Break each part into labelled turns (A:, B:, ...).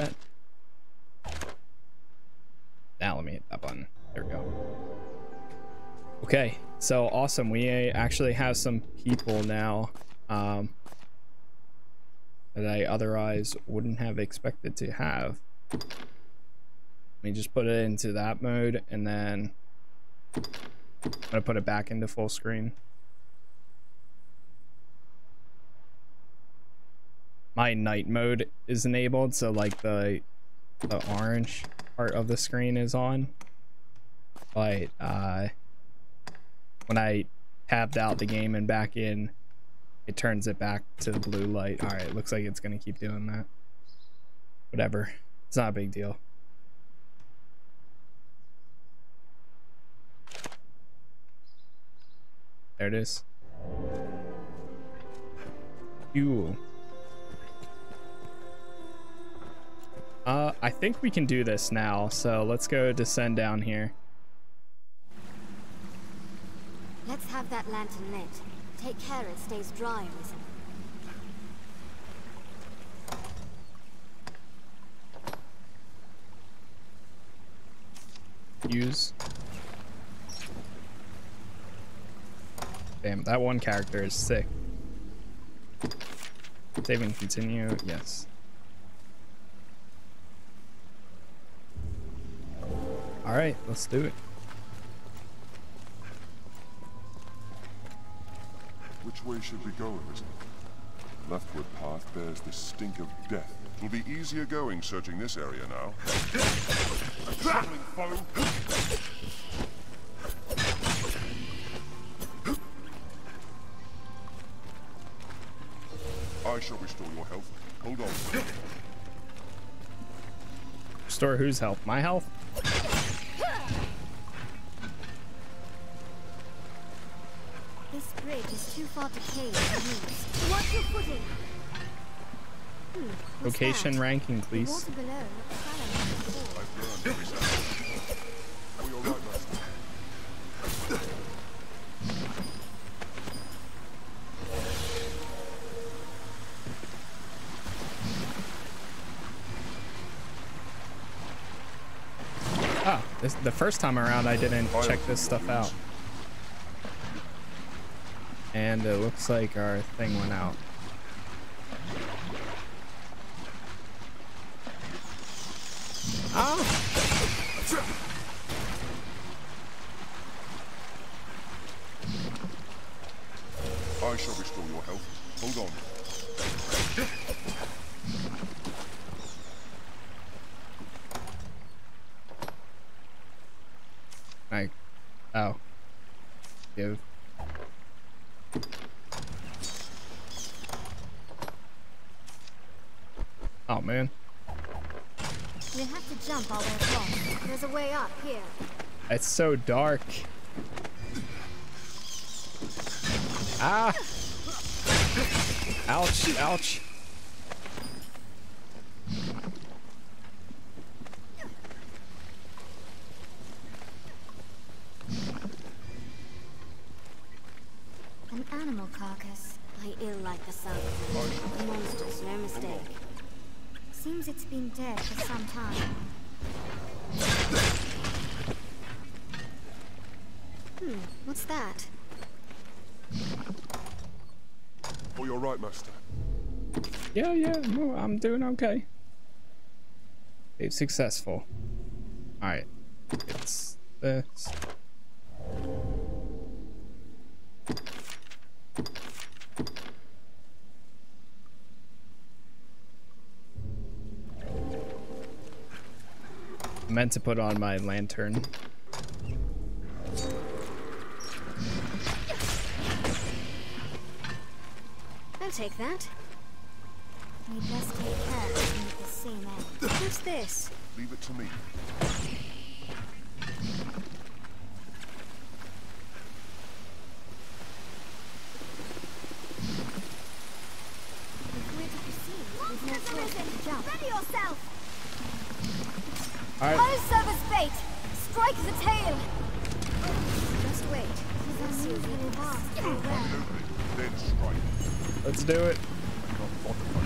A: that? Now let me hit that button. There we go. Okay, so awesome. We actually have some people now um, that I otherwise wouldn't have expected to have. Let me just put it into that mode and then I'm gonna put it back into full screen. My night mode is enabled, so like the the orange part of the screen is on. But uh, when I tabbed out the game and back in, it turns it back to the blue light. All right, looks like it's gonna keep doing that. Whatever, it's not a big deal. There it is. You. Uh, I think we can do this now, so let's go descend down here.
B: Let's have that lantern lit. Take care it stays dry, Arisen.
A: Use. Damn, that one character is sick. Save and continue, yes. Alright, let's do it.
C: Which way should we go, Arisen? Leftward path bears the stink of death. It'll be easier going searching this area now. A traveling foe! I shall restore your health. Hold on.
A: Restore whose health? My health?
B: Too far to use. Watch your footing! Hmm,
A: Location
B: that?
A: ranking, please.
B: water below looks shallow than before.
C: I've learned Arisen. You're right, Master.
A: Ah, this, the first time around I didn't check this stuff out. And it looks like our thing went out. Oh!
C: I shall restore your health. Hold on.
A: I, oh. Give. Oh man,
B: We'll have to jump our way across. There's a way up here.
A: it's so dark. Ah! Ouch, ouch. Okay. It's successful. Alright. It's this. I meant to put on my lantern.
B: I'll take that. We'd best take care of them at the same end. What's this?
C: Leave it to me.
B: If we're to proceed, we've no choice but to jump.
D: Ready yourself!
A: Alright,
D: I'll serve as bait! Strike the tail!
B: Just wait. This is unusually fast. Beware.
C: Open it,
A: let's do it.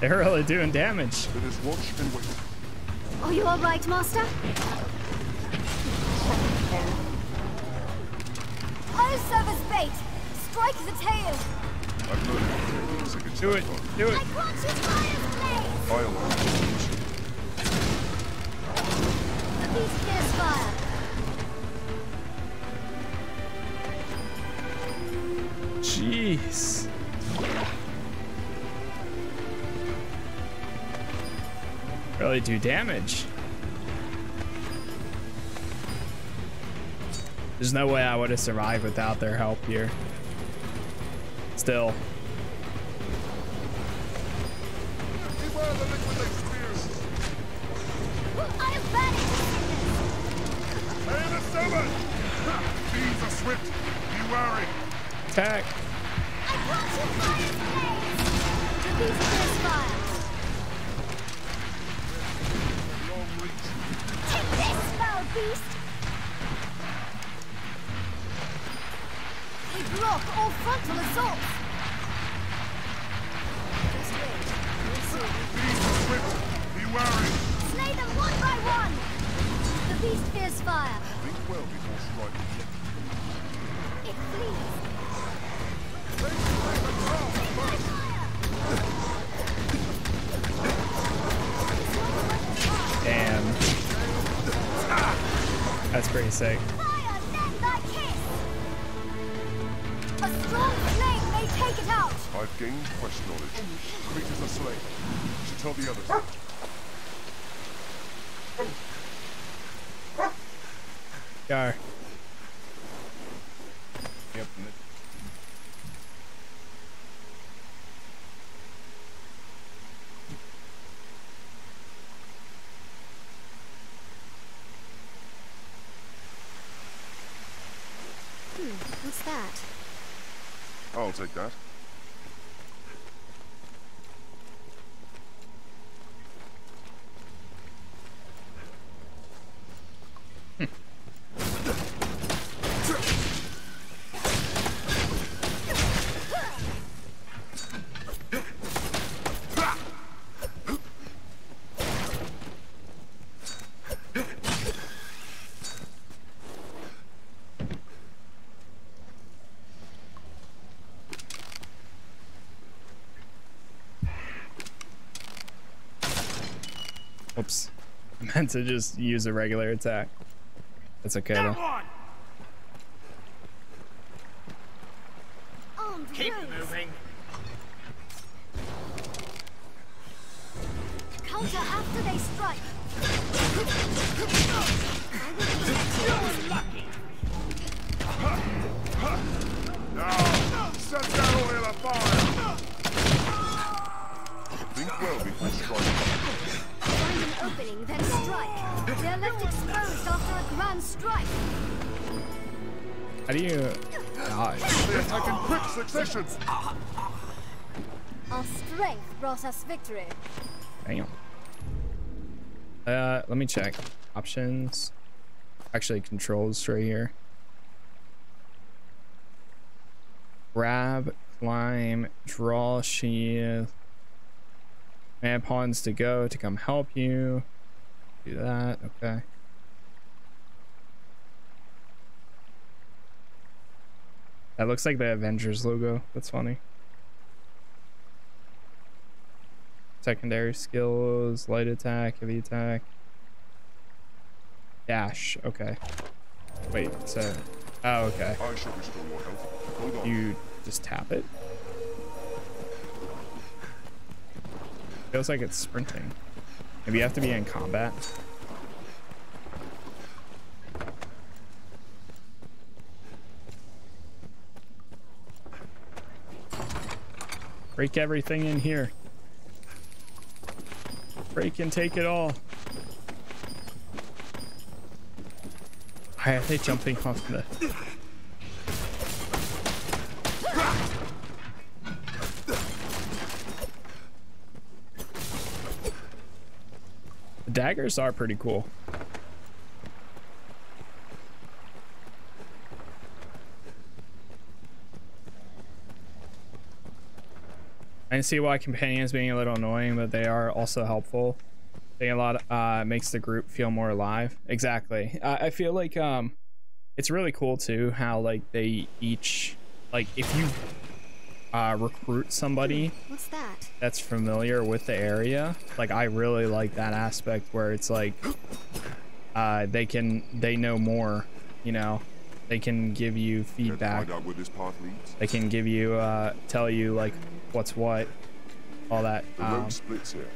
A: They're really doing damage.
C: Let us watch and wait.
B: Are you all right, Master? I'll service bait. Strike the tail.
C: I've learned your techniques against
A: Do it. Do
B: I
A: it.
B: grant you blaze.
C: I'll heal your
B: The beast fears fire.
A: Jeez. Really do damage. There's no way I would have survived without their help here. Still.
C: Beware
B: Take that.
A: Oops. I meant to just use a regular attack. That's okay though.
B: Exposed after a grand strike.
A: How do you dodge?
C: They attack in quick succession!
B: Our strength brought us victory.
A: Damn. Uh, let me check. Options. Actually, controls right here. Grab, climb, draw shield. Man pawns to go to come help you. Do that. Okay. That looks like the Avengers logo. That's funny. Secondary skills, light attack, heavy attack. Dash, okay. Wait, so oh okay.
C: I shall restore your health. Hold on.
A: You just tap it? Feels like it's sprinting. Maybe you have to be in combat. Break everything in here. Break and take it all. Why are they jumping off the... The daggers are pretty cool. I can see why companions being a little annoying, but they are also helpful. They a lot uh, makes the group feel more alive. Exactly. Uh, I feel like um, it's really cool too how like they each like if you uh, recruit somebody
B: What's that?
A: that's familiar with the area, like I really like that aspect where it's like uh, they can they know more, you know, they can give you feedback.
C: find out where this path leads.
A: They can give you uh, tell you like what's what, all that. Um,
C: road splits here.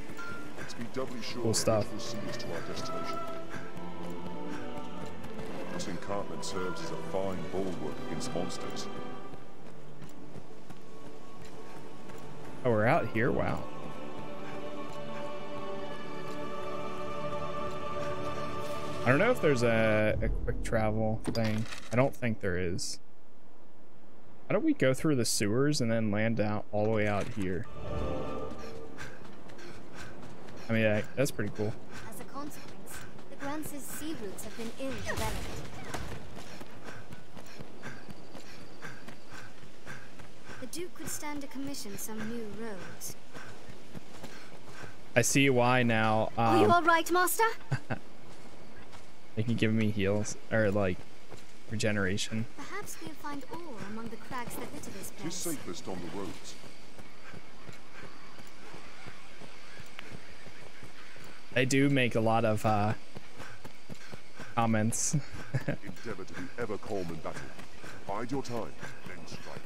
C: Let's be doubly sure
A: cool stuff.
C: will see us to our destination. This encampment serves as a fine bulwark against monsters.
A: Oh, we're out here? Wow. I don't know if there's a, a quick travel thing. I don't think there is. How do we go through the sewers and then land out all the way out here? I mean, I, that's pretty cool.
B: As a consequence, the Gransys' sea routes have been ill developed. The Duke could stand to commission some new roads.
A: I see why now.
B: Are you
A: Um,
B: all right, Master?
A: they can give me heals or like regeneration.
B: Perhaps we'll find ore among the crags that litter this
C: It is
B: place.
C: safest on the roads.
A: They do make a lot of uh, comments.
C: Endeavor to be ever calm in battle. Bide your time, then strike.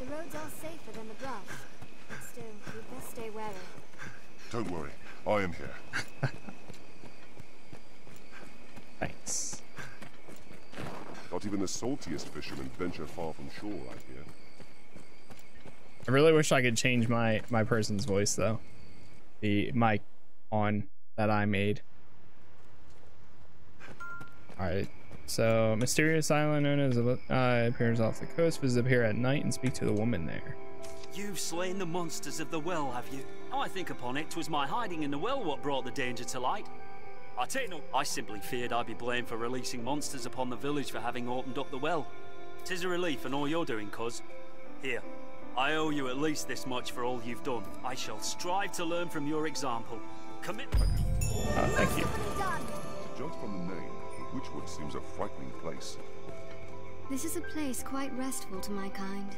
B: The roads are safer than the brush. But still, we'd best stay wary.
C: Don't worry, I am here.
A: Thanks.
C: Not even the saltiest fishermen venture far from shore, I hear.
A: I really wish I could change my my person's voice though. The mic on that I made. All right. So, mysterious island known as uh, appears off the coast. Visit up here at night and speak to the woman there.
E: You've slain the monsters of the well, have you? I think upon it, 'twas my hiding in the well what brought the danger to light. I take no. I simply feared I'd be blamed for releasing monsters upon the village for having opened up the well. Tis a relief in all you're doing, cuz. Here, I owe you at least this much for all you've done. I shall strive to learn from your example. Commit.
A: Oh, thank you.
B: Done.
C: To judge from the name, the Witchwood seems a frightening place.
B: This is a place quite restful to my kind.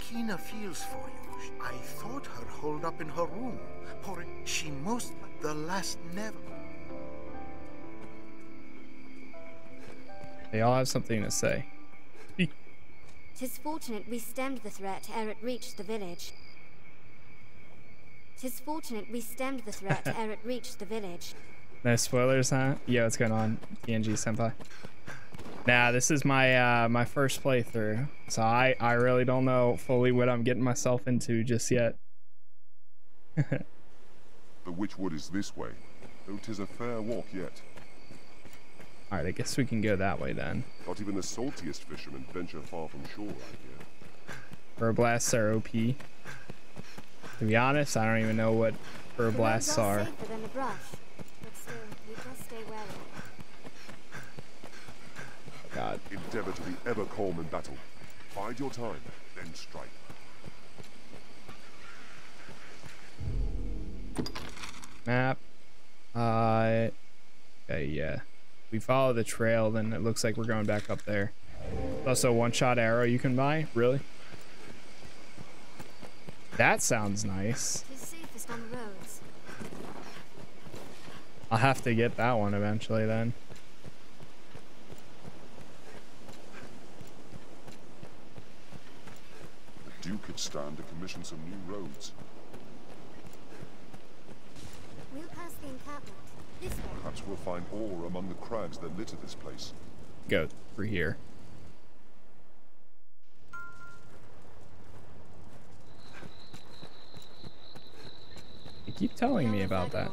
F: Quina feels for you. I thought her holed up in her room. Poor, she most the last never.
A: They all have something to say.
B: Tis fortunate we stemmed the threat ere it reached the village. Tis fortunate we stemmed the threat ere it reached the village.
A: No spoilers, huh? Yeah, what's going on, TNG senpai? Nah, this is my uh, my first playthrough, so I I really don't know fully what I'm getting myself into just yet.
C: The Witchwood is this way, though 'tis a fair walk yet.
A: All right, I guess we can go that way then.
C: Not even the saltiest fishermen venture far from shore, I hear.
A: Burblasts are OP. To be honest, I don't even know what
B: The roads
A: burblasts are.
B: safer than the brush, but still, we best stay wary.
A: God.
C: Endeavor to be ever calm in battle. Bide your time, then strike.
A: Map. Uh, okay, yeah. We follow the trail, then it looks like we're going back up there. Also, one-shot arrow you can buy. Really? That sounds nice.
B: Tis safest on the roads.
A: I'll have to get that one eventually then.
C: You could stand to commission some new roads.
B: We'll pass the encampment. This way.
C: Perhaps we'll find ore among the crags that litter this place.
A: Go through here. You keep telling me about that.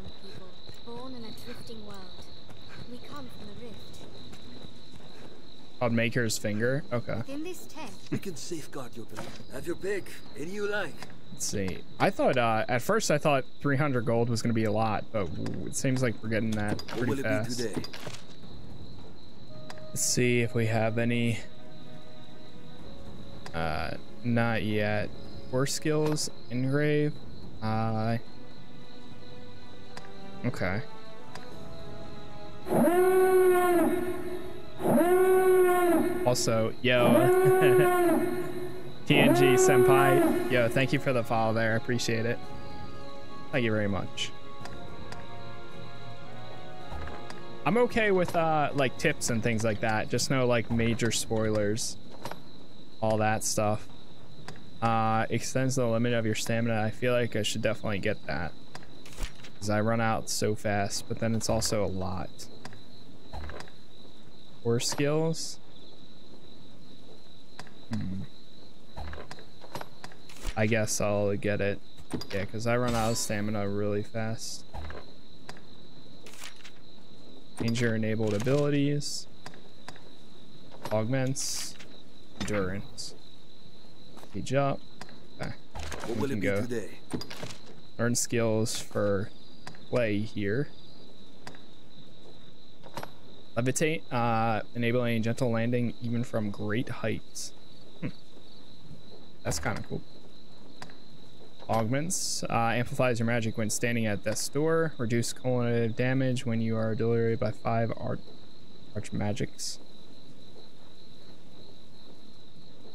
A: Called Maker's Finger. Okay.
B: In this tent,
G: We can safeguard your building. Have your pick. Any you like.
A: Let's see. I thought uh, at first I thought 300 gold was gonna be a lot, but it seems like we're getting that
G: What
A: pretty
G: will it
A: fast.
G: be today?
A: Let's see if we have any. Uh, not yet. Core skills, engrave. Uh. Okay. Also, yo, TNG Senpai, yo, thank you for the follow there. I appreciate it. Thank you very much. I'm okay with uh like tips and things like that. Just no like major spoilers. All that stuff. Uh extends the limit of your stamina. I feel like I should definitely get that. Cuz I run out so fast, but then it's also a lot. Or skills. Hmm. I guess I'll get it. Yeah, cuz I run out of stamina really fast. Change your enabled abilities. Augments. Endurance. Age up. Okay.
G: What will it be
A: go.
G: today?
A: Learn skills for play here. Levitate, uh, enabling gentle landing even from great heights. That's kind of cool. Augments, uh, amplifies your magic when standing at death's door. Reduce cumulative damage when you are delirious by five arch, arch magics.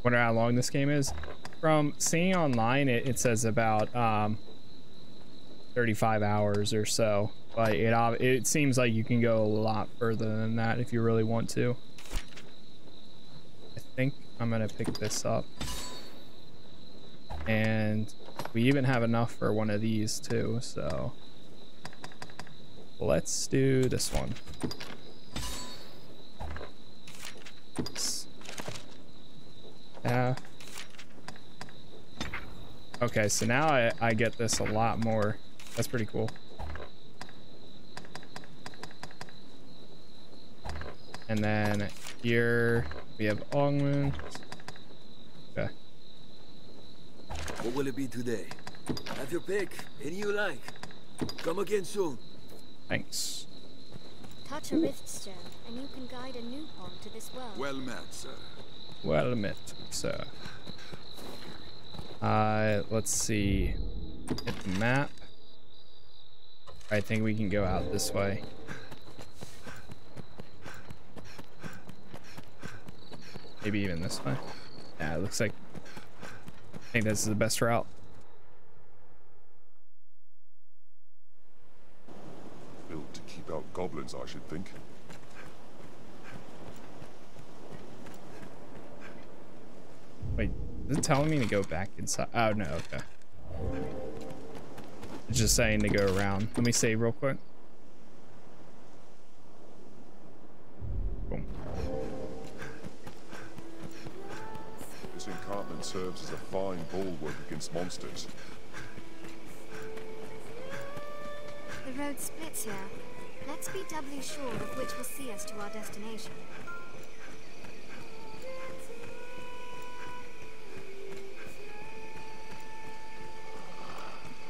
A: Wonder how long this game is. From seeing online, it, it says about um, 35 hours or so but it it seems like you can go a lot further than that if you really want to I think I'm gonna pick this up and we even have enough for one of these too so let's do this one yeah okay so now I, I get this a lot more that's pretty cool And then here we have augment. Okay.
G: What will it be today? Have your pick. Any you like. Come again soon.
A: Thanks.
B: touch a rift stone, and you can guide a new pawn to this world.
C: Well met, sir.
A: Well met, sir. Uh, let's see. Hit the map. I think we can go out this way. Maybe even this way. Yeah, it looks like. I think this is the best route.
C: Built to keep out goblins, I should think.
A: Wait, is it telling me to go back inside? Oh, no, okay. It's just saying to go around. Let me save real quick.
C: Encampment serves as a fine bulwark against monsters.
B: The road splits here. Let's be doubly sure of which will see us to our destination.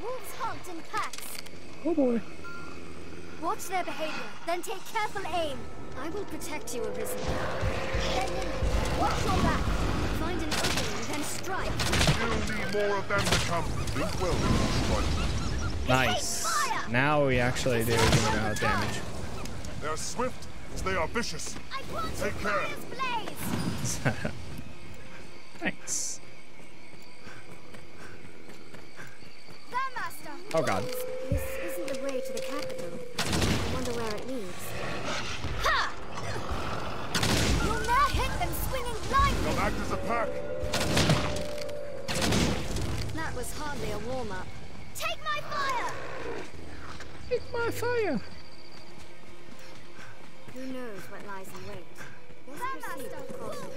D: Wolves hunt in packs.
A: Oh boy.
D: Watch their behavior, then take careful aim.
B: I will protect you, Arisen.
D: Then in. Watch your back.
B: Find an opening, then strike.
C: You'll need more of them to come. Think well, strike.
A: Nice. Now we actually do a good amount of damage.
C: They are swift, as they are vicious.
D: I want to
C: Take care.
A: Thanks. Oh god.
B: Was hardly a warm-up.
D: Take my fire.
A: Take my fire.
B: Who knows what lies in wait? Let's
D: There,
B: proceed
D: master.
B: with caution.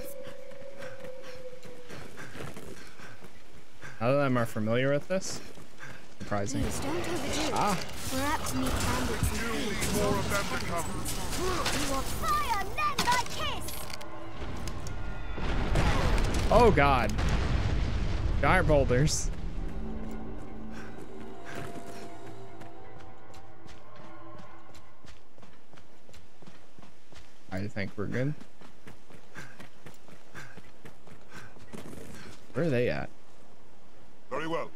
A: Now that I'm more familiar with this, surprising.
B: Please don't
A: Ah.
B: it. We're apt to meet bandits and thieves.
C: More of them to come.
B: You want
D: Fire, lend thy kiss!
A: Oh god. Giant boulders. I think we're good. Where are they at?
C: Very well.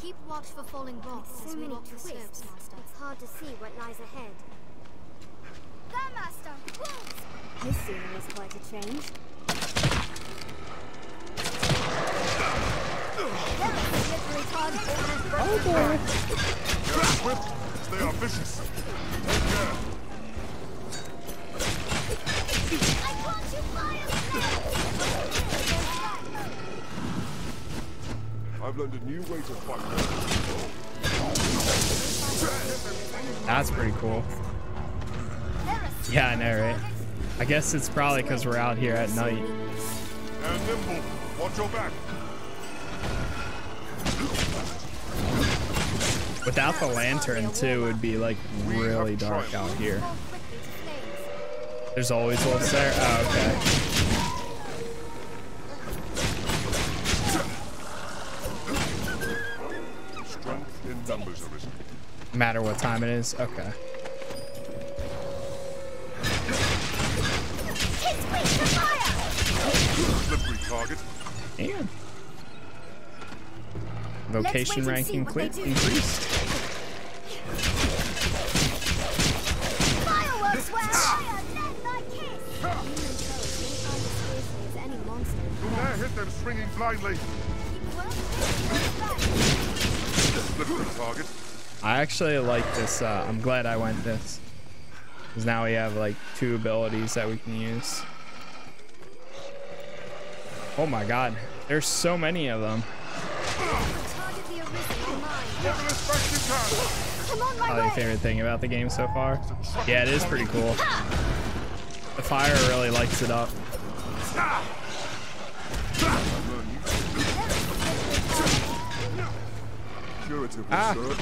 B: Keep watch for falling rocks
D: So
B: as we
D: many
B: walk the
D: twists.
B: slopes, Master.
D: It's hard to see what lies ahead. There, Master! Wolves!
B: This scenery is quite a change.
D: There are slippery targets!
A: Oh boy.
C: Get swift. They are vicious. Take care. I've learned a new way to fight.
A: That's pretty cool. Yeah, I know, right? I guess it's probably because we're out here at night.
C: And nimble. Watch your back.
A: Without the lantern, too, it would be like really dark out here.
D: Fall quickly to flames.
A: There's always wolves there? Oh, okay.
C: Strength in numbers arisen.
A: No matter what time it is? Okay.
D: His weak to fire!
C: Slippery target.
A: And vocation
D: wait and see
A: ranking
D: what they
A: quick
D: do.
A: increased.
C: Swinging blindly.
A: I actually like this. Uh, I'm glad I went this. Because now we have like two abilities that we can use. Oh my god. There's so many of them. Probably the favorite thing about the game so far. Yeah, it is pretty cool. The fire really lights it up.
C: Curative
A: Ah.
C: research.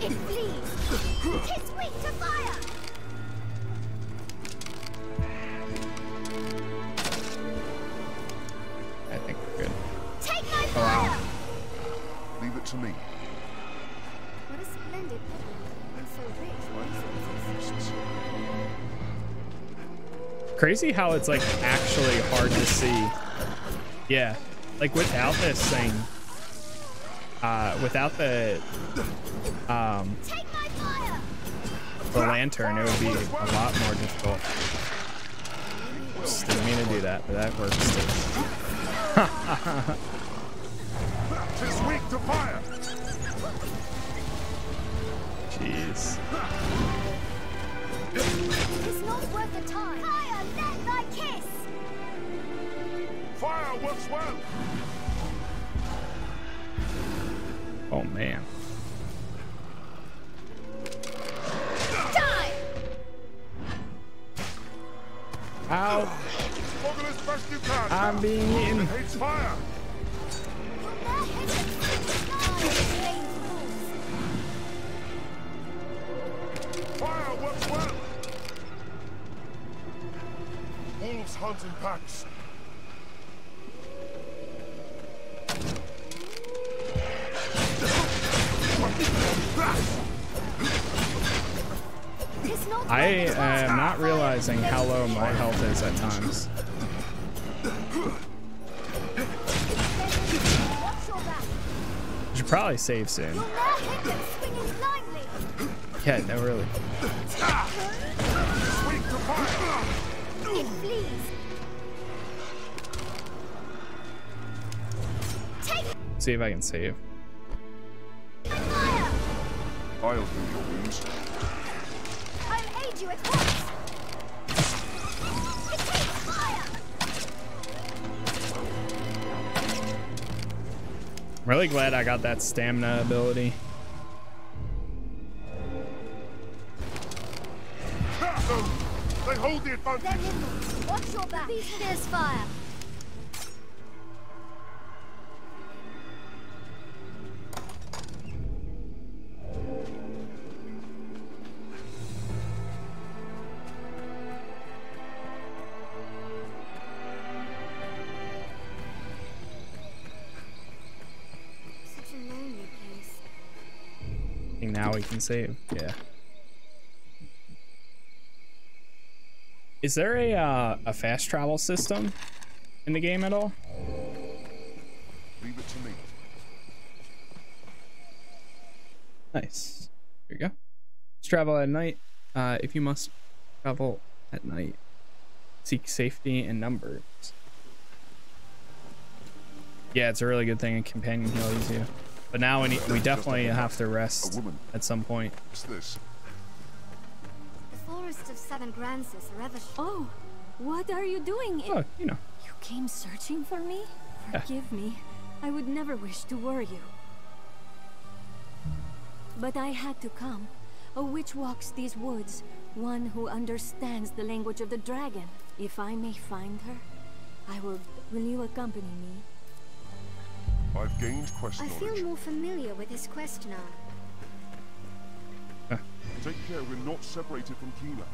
D: It flees! It's weak to fire!
A: I think we're good.
D: Take my
A: Oh,
C: Leave it to me.
B: What a splendid woodland, and so rich resources.
A: Crazy how it's like actually hard to see. Yeah, like without this thing, uh, without the um
D: Take my fire!
A: the lantern, it would be a lot more difficult. Just didn't mean to do that, but that works too.
C: Tis weak to fire.
A: Jeez.
D: It's not worth the time! Fire, lend thy kiss!
C: Fire works well.
A: Oh man.
D: Die!
A: Ow!
C: Struggle as best you can.
A: I'm being eaten.
C: It hates fire.
D: There hit the flames wolves!
C: Fire works well. Wolves hunt in packs.
A: I
D: uh,
A: am not realizing how low my health is at times. Should probably save soon.
D: You'll now hit them swinging blindly!
A: Yeah, no, really.
C: Weak to fire.
D: It flees! Take
A: See if I can save.
D: Fire!
C: I'll heal your wounds.
D: I'll aid you at once! It takes fire!
A: I'm really glad I got that stamina ability.
C: They hold the advantage.
D: Watch your back. There's fire.
A: Now we can save. Yeah. Is there a uh, a fast travel system in the game at all?
C: Leave it to me.
A: Nice. Here we go. Let's travel at night. Uh, if you must travel at night, seek safety in numbers. Yeah, it's a really good thing a companion heals you. But now we need, we definitely have to rest at some point.
C: What's this?
B: The forest of Seven Grances are ever.
H: Oh, what are you doing?
A: Oh, you know.
H: You came searching for me?
A: Yeah.
H: Forgive me. I would never wish to worry you. But I had to come. A witch walks these woods, one who understands the language of the dragon. If I may find her, I will... Will you accompany me?
C: I've gained quest
B: I
C: knowledge.
B: feel more familiar with this quest now.
C: Take care we're not separated from Quina.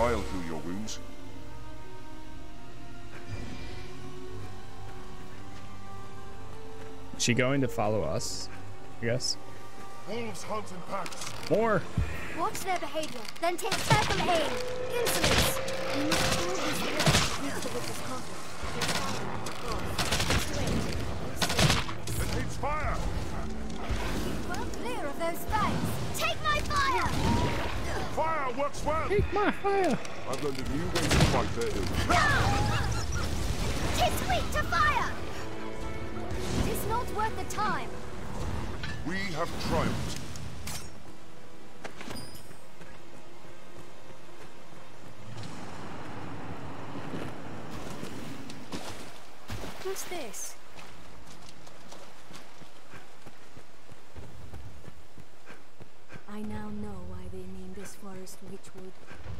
C: I'll heal your wounds.
A: Is she going to follow us? I guess.
C: Wolves hunt in packs.
A: More.
D: Watch their behavior, then take careful aim. Insolence!
B: We must all be together. Reach the witch's cottage.
C: It needs fire!
D: Well clear of those fangs. Take my fire!
C: Fire works well!
A: Take my fire!
C: I've learned a new way to fight their ill.
D: Tis weak to fire! It is not worth the time.
C: We have triumphed.
B: What's this?
H: I now know why they named this forest Witchwood,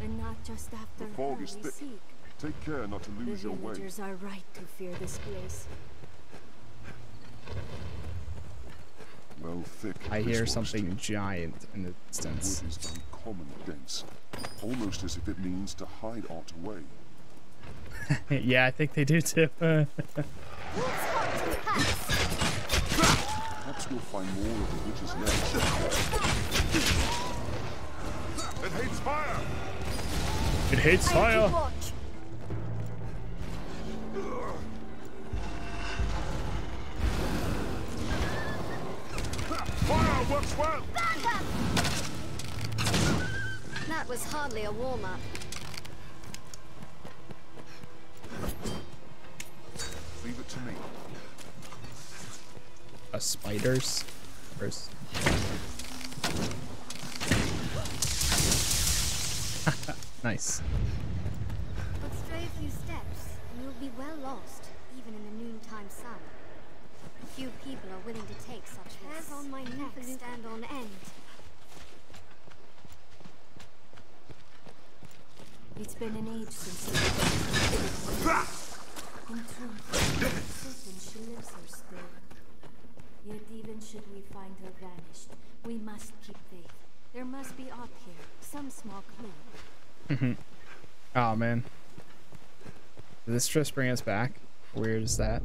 H: and not just after
C: The fog
H: her
C: is
H: we
C: thick.
H: seek.
C: Take care not to
H: The
C: lose your way.
H: The villagers are right to fear this place.
C: Well, thick.
A: I hear
C: forest.
A: something giant in the
C: The
A: distance.
C: wood is uncommon dense, almost as if it means to hide aught away.
A: yeah, I think they do too.
D: Wolves hunt in packs.
C: Perhaps we'll find more of the witch's nest. It hates fire!
A: it hates fire.
C: Fire works well!
D: Backup! That was hardly a warm-up.
C: Leave it to me.
A: Uh, spiders. Where's... nice.
B: But stray a few steps, and you'll be well lost, even in the noontime sun. Few people are willing to take such risks.
D: Hairs on my neck stand on end.
H: It's been an age since you In truth, I'm certain she lives here still. Yet even should we find her vanished, we must keep faith. There must be aught here, some small clue. Mm-hmm.
A: Oh man. Did this just bring us back? Weird is that?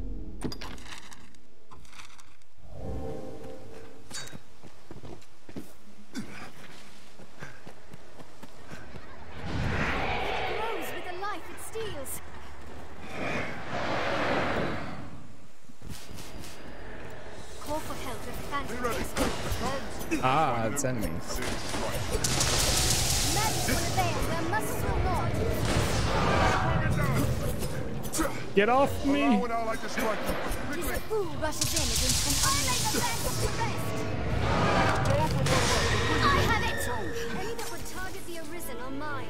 D: Grows with the
A: Get off me!
C: Allow an ally to strike you.
B: A fool rushes in against an
D: I the phantom to rest.
C: Go for one.
D: I have it! Any that would target the Arisen are mine.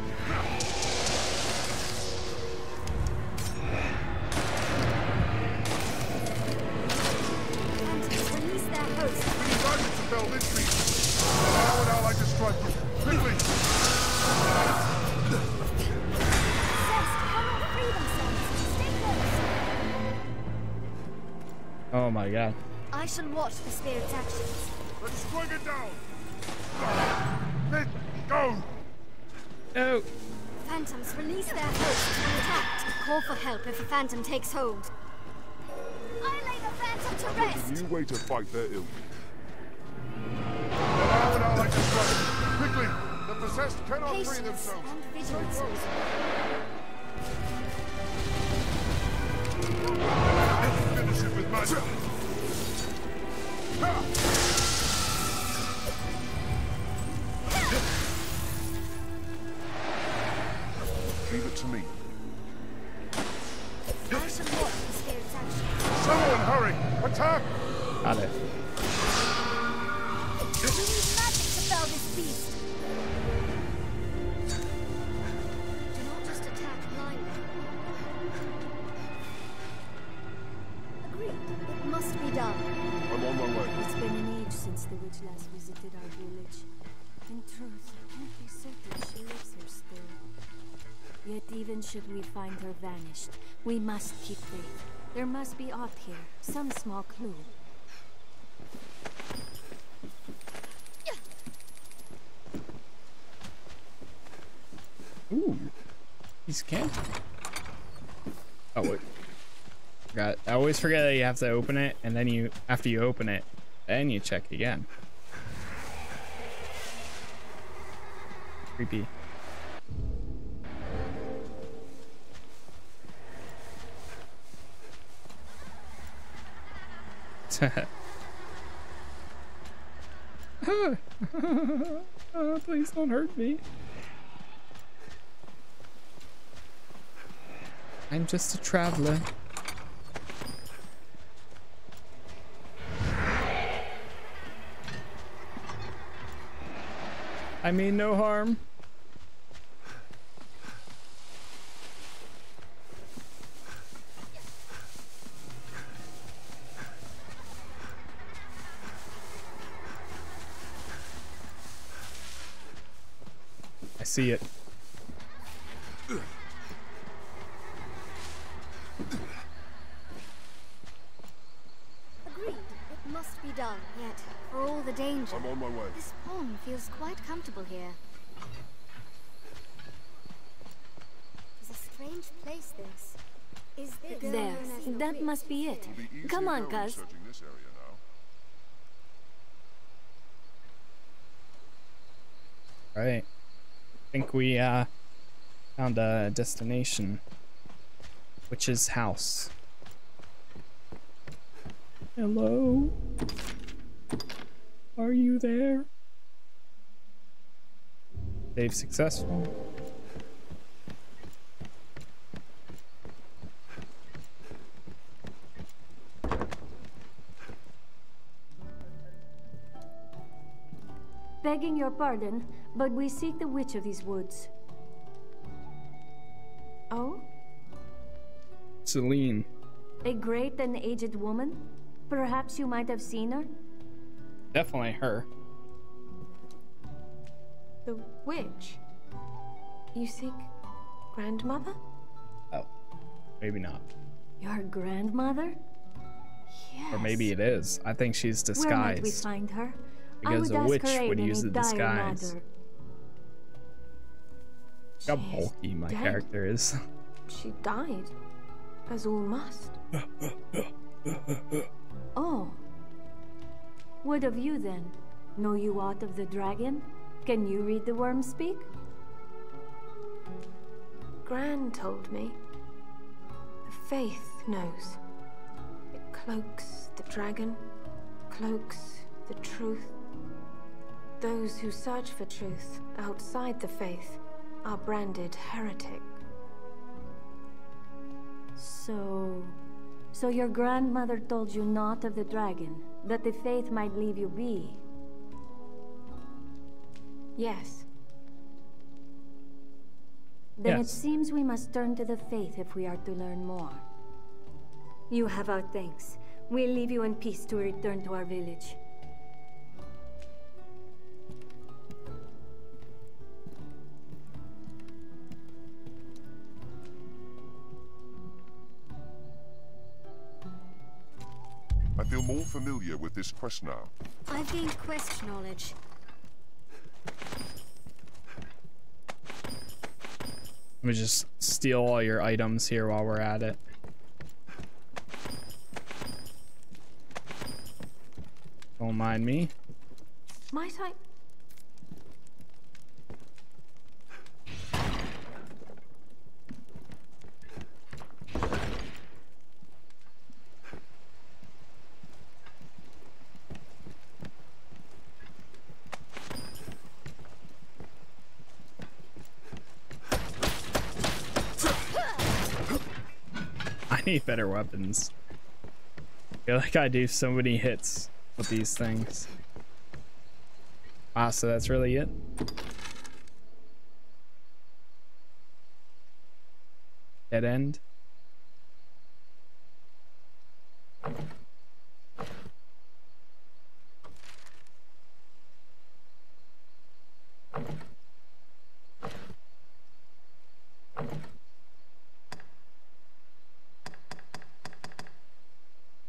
A: My god.
B: I shall watch the spirit's actions.
C: Let's swing it down. Let go.
A: No!
B: Phantoms release their host and attack. Call for help if a phantom takes hold.
D: I lay the phantom to
C: A
D: rest.
C: new way to fight their ill. like a strike. Quickly! The possessed cannot free themselves.
B: and vigilance.
C: Finish it with magic. Leave it to me.
B: We
H: vanished, we must keep faith. There must be aught here, some small clue.
A: Ooh. He's camping. Oh wait. Forgot. I always forget that you have to open it, and then you, after you open it, then you check again. Creepy. Oh, please don't hurt me. I'm just a traveler. I mean no harm. I see it.
B: Agreed. It must be done. Yet, for all the danger,
C: I'm on my way.
B: this pawn feels quite comfortable here. It's a strange place, this. Is this the
H: There,
B: known as the
H: that must be it.
C: Be
H: Come on,
C: going
H: cuz.
C: searching this area now.
A: Right. Think we uh found a destination. which is house. Hello? Are you there? Save successful.
H: Begging your pardon, but we seek the witch of these woods. Oh?
A: Selene.
H: A great and aged woman? Perhaps you might have seen her?
A: Definitely her.
I: The witch? You seek grandmother?
A: Oh. Maybe not.
H: Your grandmother?
I: Yes.
A: Or maybe it is. I think she's disguised.
H: Where might we
A: disguised.
H: find her? I
A: Because a witch would use the disguise. How bulky my
I: dead.
A: character is.
I: She died, as all must.
H: Oh. What of you then? Know you aught of the dragon? Can you read the worm speak?
I: Gran told me. The faith knows. It cloaks the dragon, cloaks the truth. Those who search for truth outside the faith are branded heretic.
H: So... So your grandmother told you not of the dragon, that the faith might leave you be.
I: Yes,
H: Then it seems we must turn to the faith if we are to learn more. You have our thanks. We'll leave you in peace to return to our village.
C: I feel more familiar with this quest now.
B: I've gained quest knowledge.
A: Let me just steal all your items here while we're at it. Don't mind me.
I: might I
A: need better weapons. I feel like I do so many hits with these things. Ah, so that's really it? Dead end?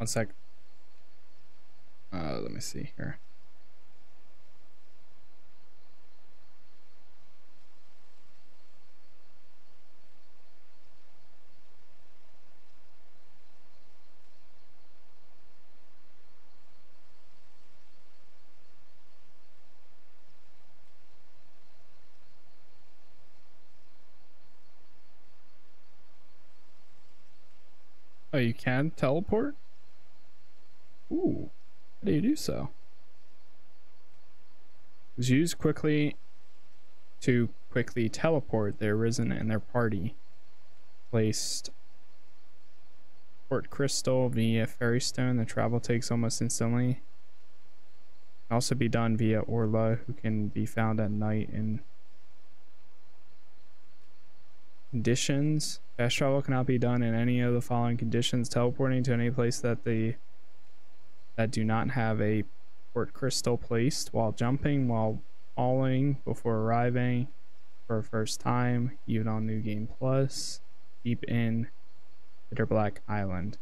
A: One sec. Uh, let me see here. Oh, you can teleport? Ooh, how do you do so? It Was used quickly to quickly teleport their risen and their party. Placed port crystal via ferrystone. The travel takes almost instantly. Can also be done via Olra, who can be found at night in conditions. Fast travel cannot be done in any of the following conditions. Teleporting to any place that the that do not have a port crystal placed while jumping, while falling, before arriving for a first time, even on New Game Plus, deep in Bitter Black Island.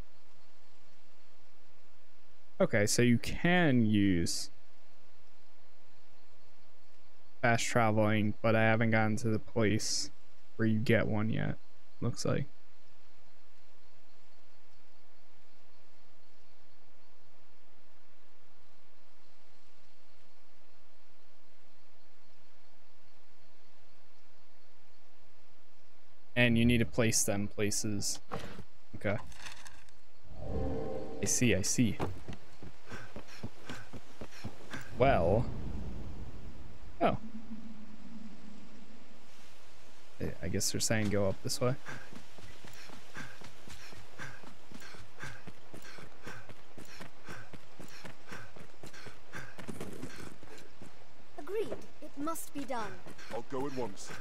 A: Okay, so you can use fast traveling, but I haven't gotten to the place where you get one yet, looks like. And you need to place them places. Okay. I see, I see. Well. Oh. I guess they're saying go up this way.
D: Agreed. It must be done.
C: I'll go at once.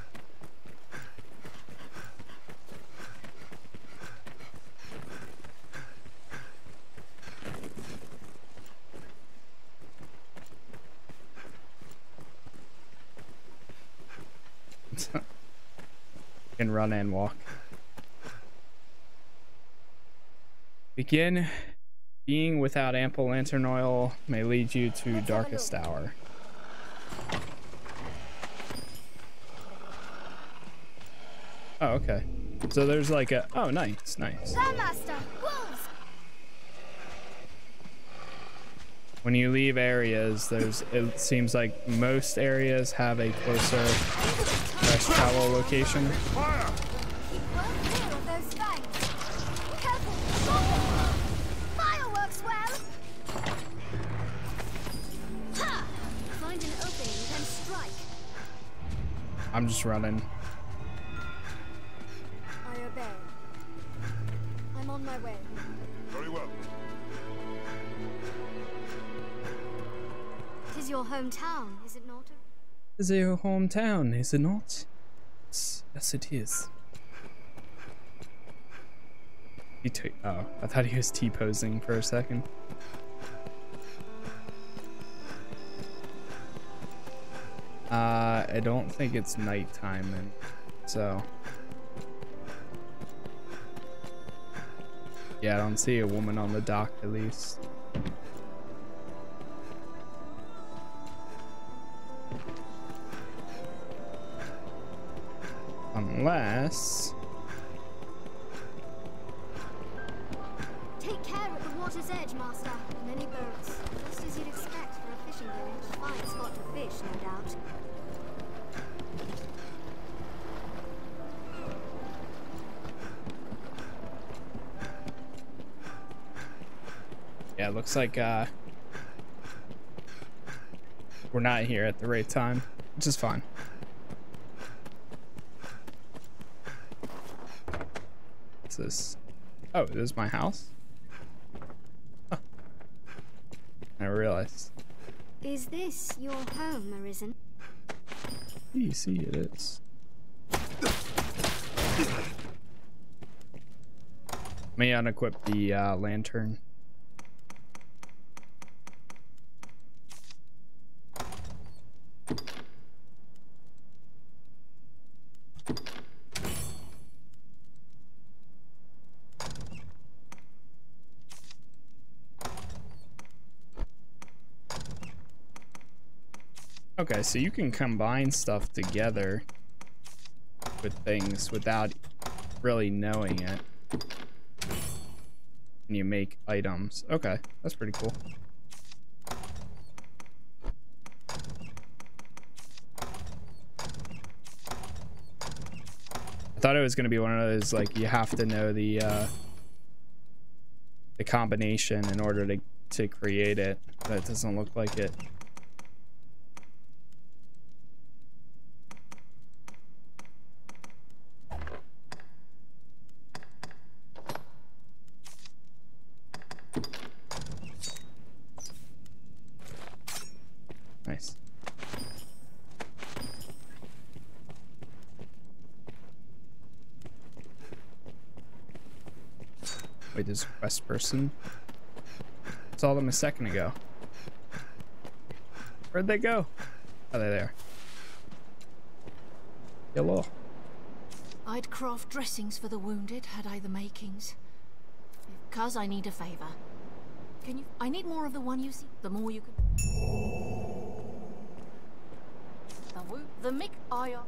A: can run and walk. Begin. Being without ample lantern oil may lead you to darkest hour. Oh, okay. So there's like a... Oh, nice, nice. When you leave areas, there's... It seems like most areas have a closer travel location.
D: Fireworks, well! Ha! Find an opening, then strike.
A: I'm just running.
D: I obey. I'm on my way.
C: Very well.
D: Tis your hometown, is it not?
A: Is it your hometown, is it not? Yes, it is. He took. oh, I thought he was T-posing for a second. Uh, I don't think it's nighttime then, so. Yeah, I don't see a woman on the dock at least. Unless...
D: Take care at the water's edge, Master. Many boats. Just as you'd expect for a fishing village. Fine spot to fish, no doubt.
A: Yeah, it looks like uh, we're not here at the right time, which is fine. What's this? Oh, this is my house? Huh. I realized.
B: Is this your home, Arisen?
A: You see it is. May unequip the uh, lantern. Okay, so you can combine stuff together with things without really knowing it. And you make items. Okay, that's pretty cool. I thought it was going to be one of those, like, you have to know the, uh, the combination in order to, to create it, it doesn't look like it. Nice. A person? Saw them a second ago. Where'd they go? Oh, they're there. Hello.
J: I'd craft dressings for the wounded, had I the makings. Cuz I need a favor. Can you... I need more of the one you see. The more you can... The. The mick... I...
A: Uh,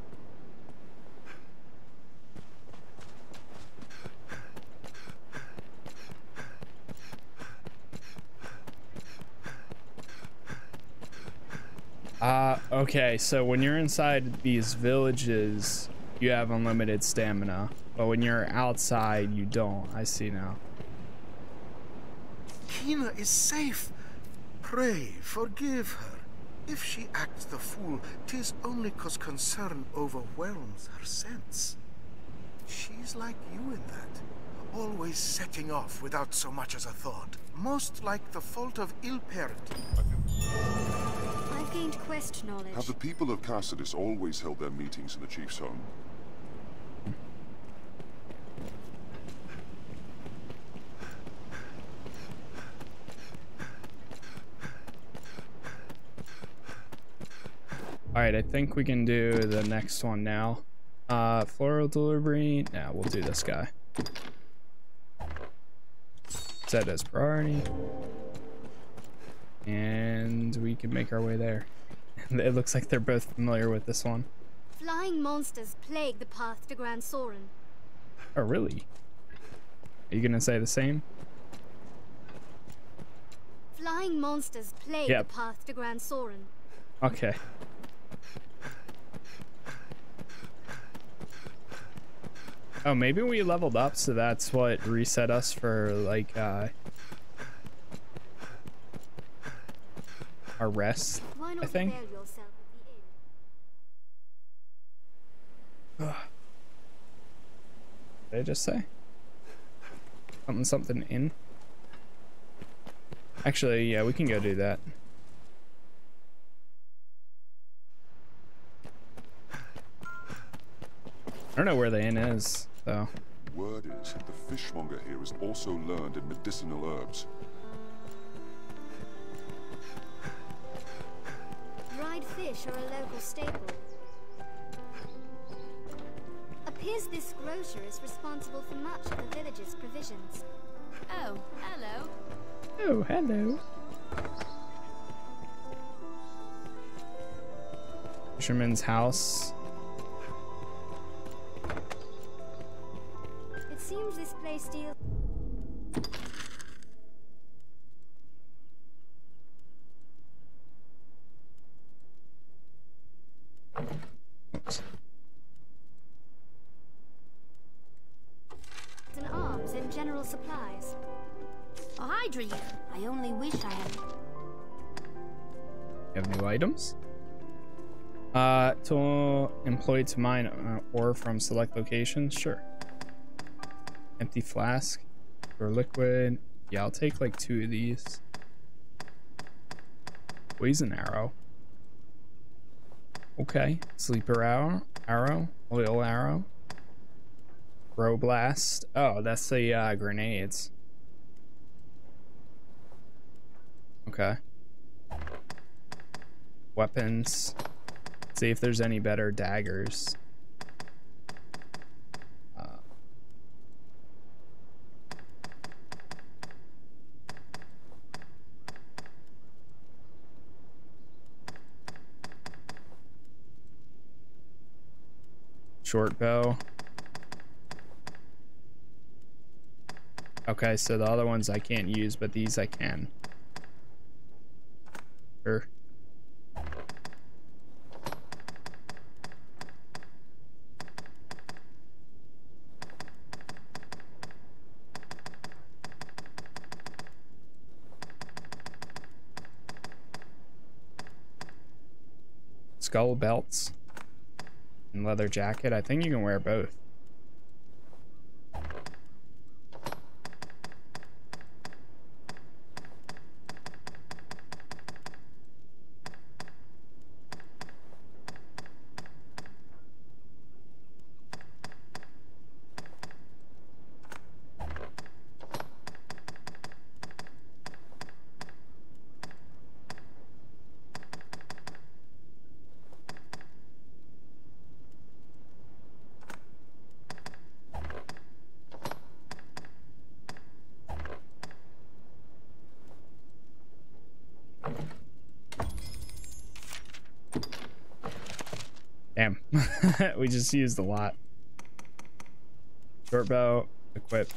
A: Uh, okay, so when you're inside these villages, you have unlimited stamina. But when you're outside, you don't. I see now.
F: Quina is safe. Pray, forgive her. If she acts the fool, tis only cause concern overwhelms her sense. She's like you in that. Always setting off without so much as a thought. Most like the fault of ill parenting.
B: I've gained quest knowledge.
C: Have the people of Cassardis always held their meetings in the chief's home?
A: All right, I think we can do the next one now. Uh, floral delivery. Yeah, we'll do this guy. Set as priority. And we can make our way there. it looks like they're both familiar with this one.
B: Flying monsters plague the path to Gran Soren.
A: Oh, really? Are you gonna say the same?
B: Flying monsters plague
A: Yep.
B: the path to Gran Soren.
A: Okay. Oh, maybe we leveled up, so that's what reset us for, like, uh... Our rest, I think.
B: avail yourself of the inn?
A: Did I just say? Something, something in? Actually, yeah, we can go do that. I don't know where the inn is, though.
C: Word is, the fishmonger here is also learned in medicinal herbs.
B: Fish are a local staple. Appears this grocer is responsible for much of the village's provisions.
J: Oh, hello.
A: Oh, hello. Fisherman's house. To to mine uh, ore from select locations? Sure. Empty flask. or liquid. Yeah, I'll take like two of these. Poison arrow. Okay. Sleeper arrow. Arrow. Oil arrow. Bro blast. Oh, that's the uh, grenades. Okay. Weapons. See if there's any better daggers. Uh, short bow. Okay, so the other ones I can't use, but these I can. Sure. Skull belts and leather jacket. I think you can wear both. Damn. we just used a lot. Short bow, equip.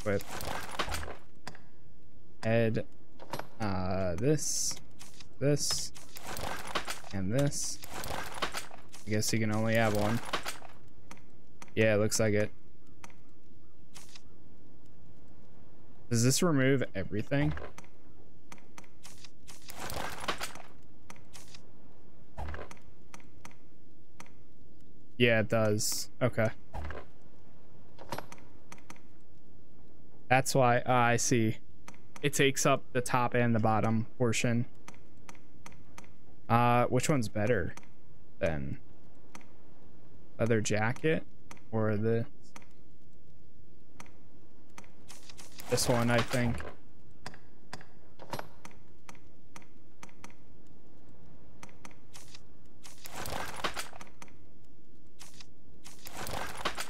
A: Equip. Head. Uh, this. This. And this. I guess you can only have one. Yeah, it looks like it. Does this remove everything? Yeah, it does. Okay. That's why uh, I see. It takes up the top and the bottom portion. Uh, which one's better then? Leather jacket or the this one, I think.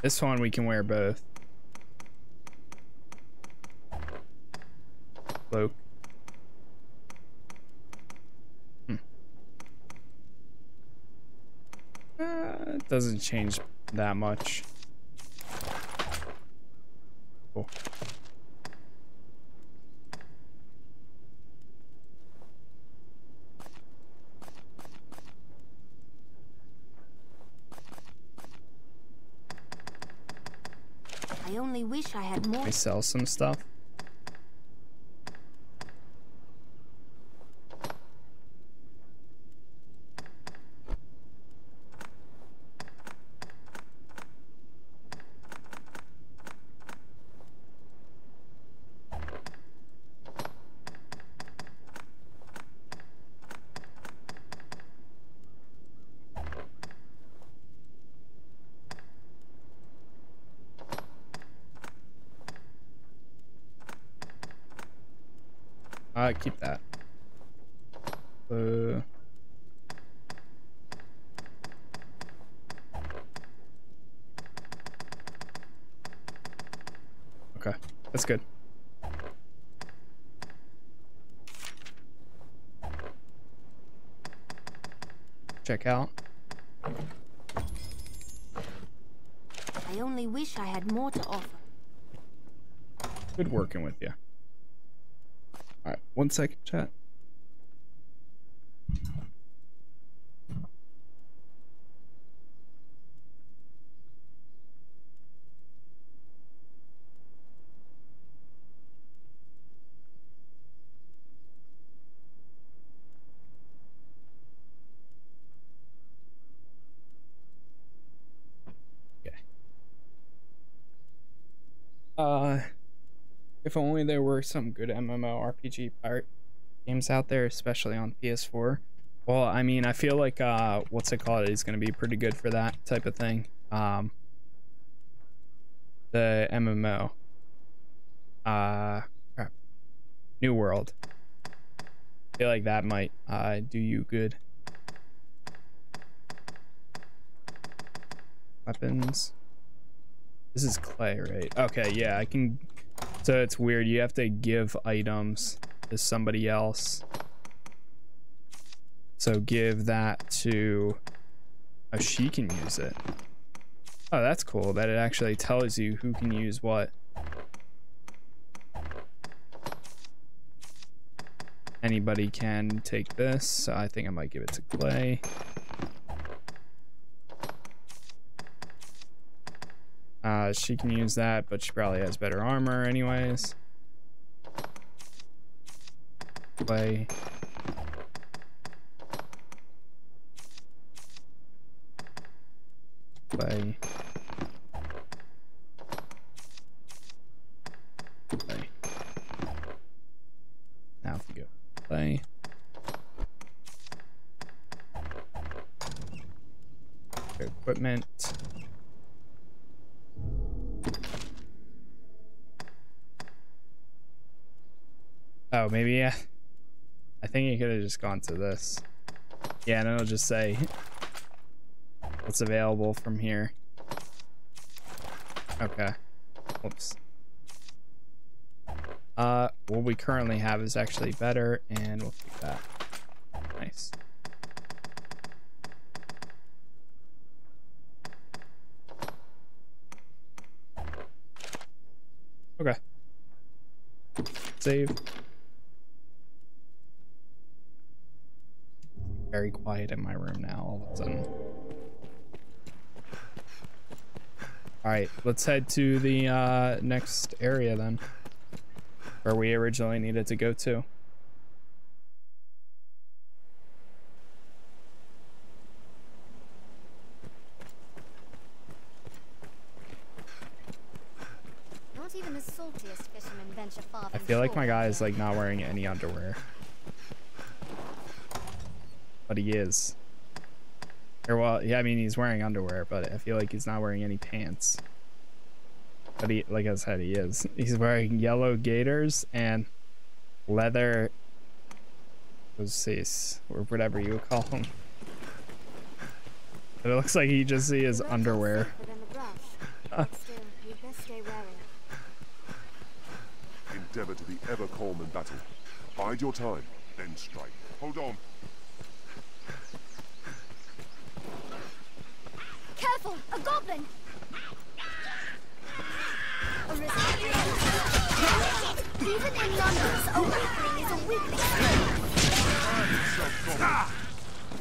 A: This one we can wear both. Cloak. Hmm. Uh, it doesn't change that much. Cool.
B: I only wish I had more.
A: I sell some stuff. Uh, keep that. Uh. Okay, that's good. Check out.
B: I only wish I had more to offer.
A: Good working with you. One second, chat. If only there were some good MMORPG pirate games out there, especially on PS4. Well, I mean, I feel like uh, what's it called is going to be pretty good for that type of thing. Um, the MMO. Uh, crap. New World. I feel like that might uh, do you good. Weapons. This is clay, right? Okay, yeah, I can... So it's weird. You have to give items to somebody else. So give that to... Oh, she can use it. Oh, that's cool that it actually tells you who can use what. Anybody can take this, so I think I might give it to Clay. Uh, she can use that, but she probably has better armor anyways. Play. Play. Now if you go play. Equipment. Oh, maybe yeah. I think you could have just gone to this. Yeah, and it'll just say what's available from here. Okay. Whoops. Uh, what we currently have is actually better, and we'll keep that. Nice. Okay. Save. Very quiet in my room now all of a sudden. Alright, let's head to the uh, next area then. Where we originally needed to go to.
B: Not even the saltiest fishermen venture far
A: I feel like my guy is like not wearing any underwear. But he is. Or well, yeah, I mean he's wearing underwear, but I feel like he's not wearing any pants. But he, like I said, he is. He's wearing yellow gaiters and leather. Let's see, or whatever you would call them. But it looks like he just see his underwear.
C: Endeavor to be ever calm in battle. Bide your time, then strike. Hold on.
B: Careful! A goblin! Even in numbers, a weakling is a weakling.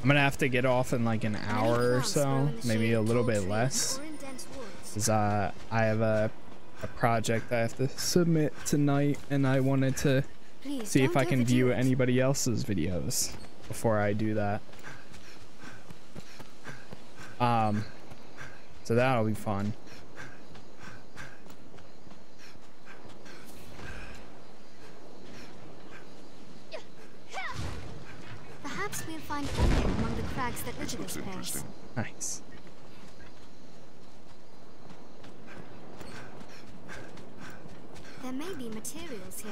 A: I'm gonna have to get off in like an hour or so, maybe a little bit less.
B: Or in dense woods.
A: Cause uh, I have a, a project I have to submit tonight, and I wanted to see if I can view anybody else's videos before I do that. Um, so that'll be fun.
B: Perhaps we'll find oil among the crags that litter
C: Looks
B: this place.
A: Nice.
B: There may be materials here.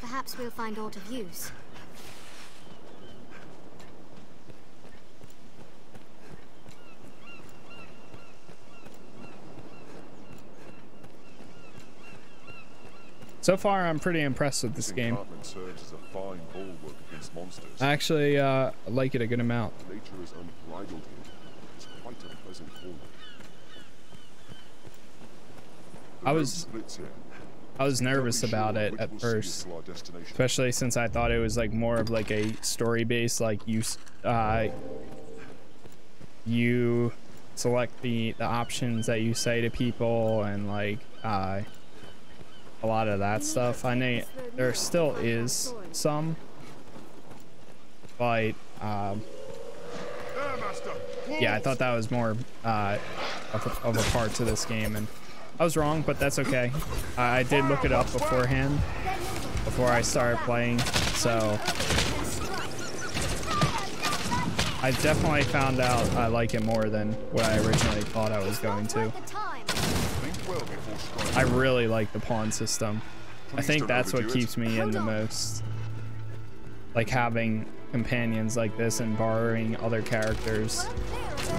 B: Perhaps we'll find aught of use.
A: So far, I'm pretty impressed with this game.
C: as a fine against monsters.
A: I actually uh, like it a good amount.
C: Nature is unbridled here. It's quite a pleasant. The
A: I was- I was nervous about it at
C: will see us
A: first.
C: to our destination.
A: especially since I thought it was like more of like a story based like you uh you select the the options that you say to people and like uh a lot of that stuff I know there still is some but um yeah I thought that was more uh of a, of a part to this game and I was wrong, but that's okay. I did look it up beforehand, before I started playing, so I definitely found out I like it more than what I originally thought I was going to. I really like the pawn system. I think that's what keeps me in the most. Like having companions like this and borrowing other characters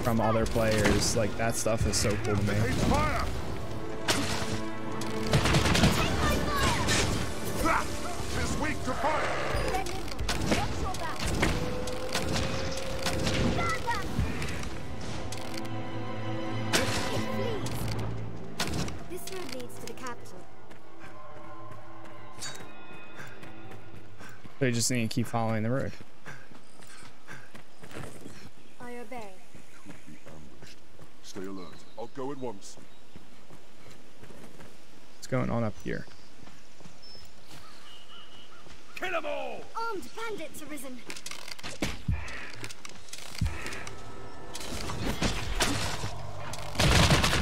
A: from other players. Like that stuff is so cool to me. They just need to keep following the road.
B: I obey.
C: Stay alert. I'll go at once.
A: What's going on up here?
B: Kill them all! Armed bandits arisen.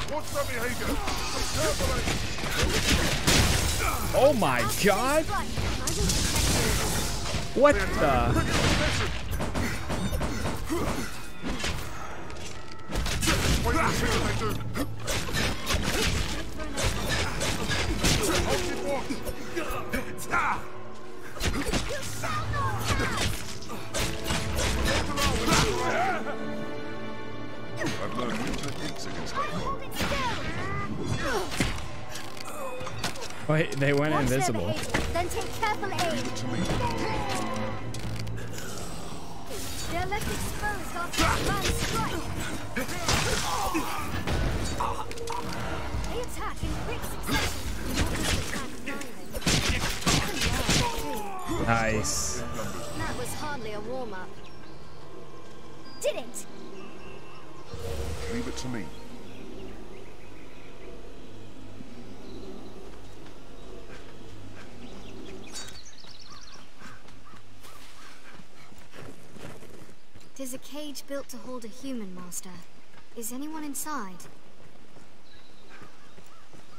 C: What's the behavior?
A: Oh my god! What the?
C: I've learned new techniques against
A: Wait, they went
B: Watch
A: invisible.
B: behavior, Then take careful aim. They're left exposed after a grand strike. They attack in quick succession.
A: Nice.
B: That was hardly a warm-up. Did it!
C: Leave it to me.
K: Tis a cage built to hold a human, Master. Is anyone inside?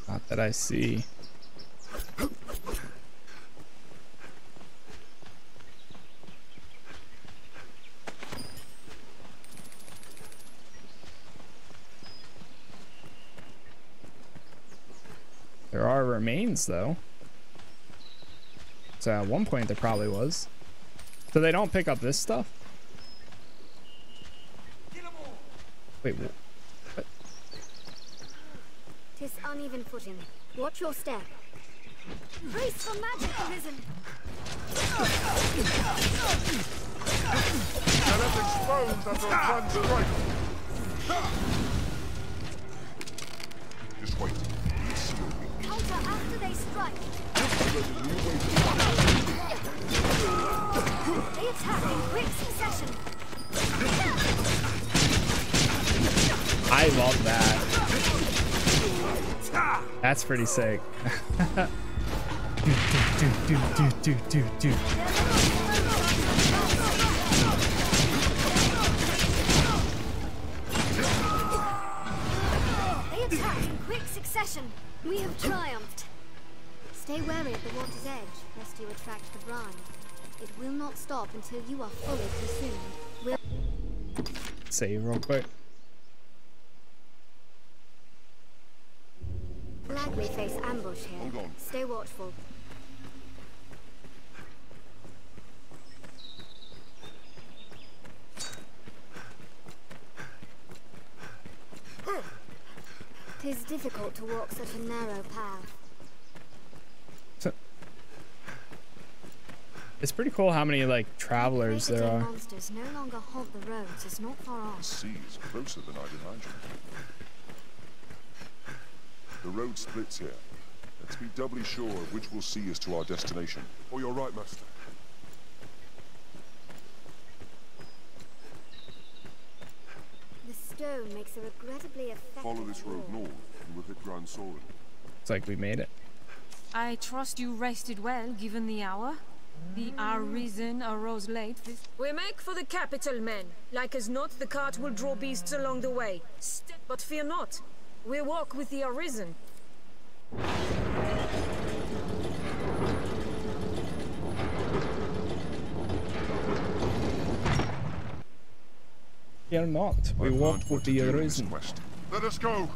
A: Not that I see. There are remains, though. So at one point there probably was. So they don't pick up this stuff? Wait, wh- what?
B: Tis uneven footing. Watch your step. Brace for magic arisen.
C: They're left exposed under a grand strike. Just wait. Seal.
B: Counter after they strike. They attack in quick succession.
A: I love that. That's pretty sick. do, do, do,
B: quick succession. We have triumphed. Stay wary at the water's edge, lest you attract the brine. It will not stop until you are fully consumed. We'll
A: Save real quick.
B: Likely face ambush here.
C: Hold on.
B: Stay watchful. Tis difficult to walk such a narrow path.
A: So, it's pretty cool how many like travelers there are.
B: monsters no longer haunt the roads It's not far
C: The
B: off.
C: sea is closer than I'd imagined. The road splits here. Let's be doubly sure of which will see us to our destination. Oh, you're right, Master.
B: The stone makes a regrettably effective
C: Follow this road north, and we'll hit Gran Soren.
A: It's like we made it.
H: I trust you rested well, given the hour. The Arisen arose late this...
L: We make for the capital, men. Like as not, the cart will draw beasts along the way. St but fear not. We walk with the Arisen.
A: Fear not, we walk with the arisen.
C: Let us go!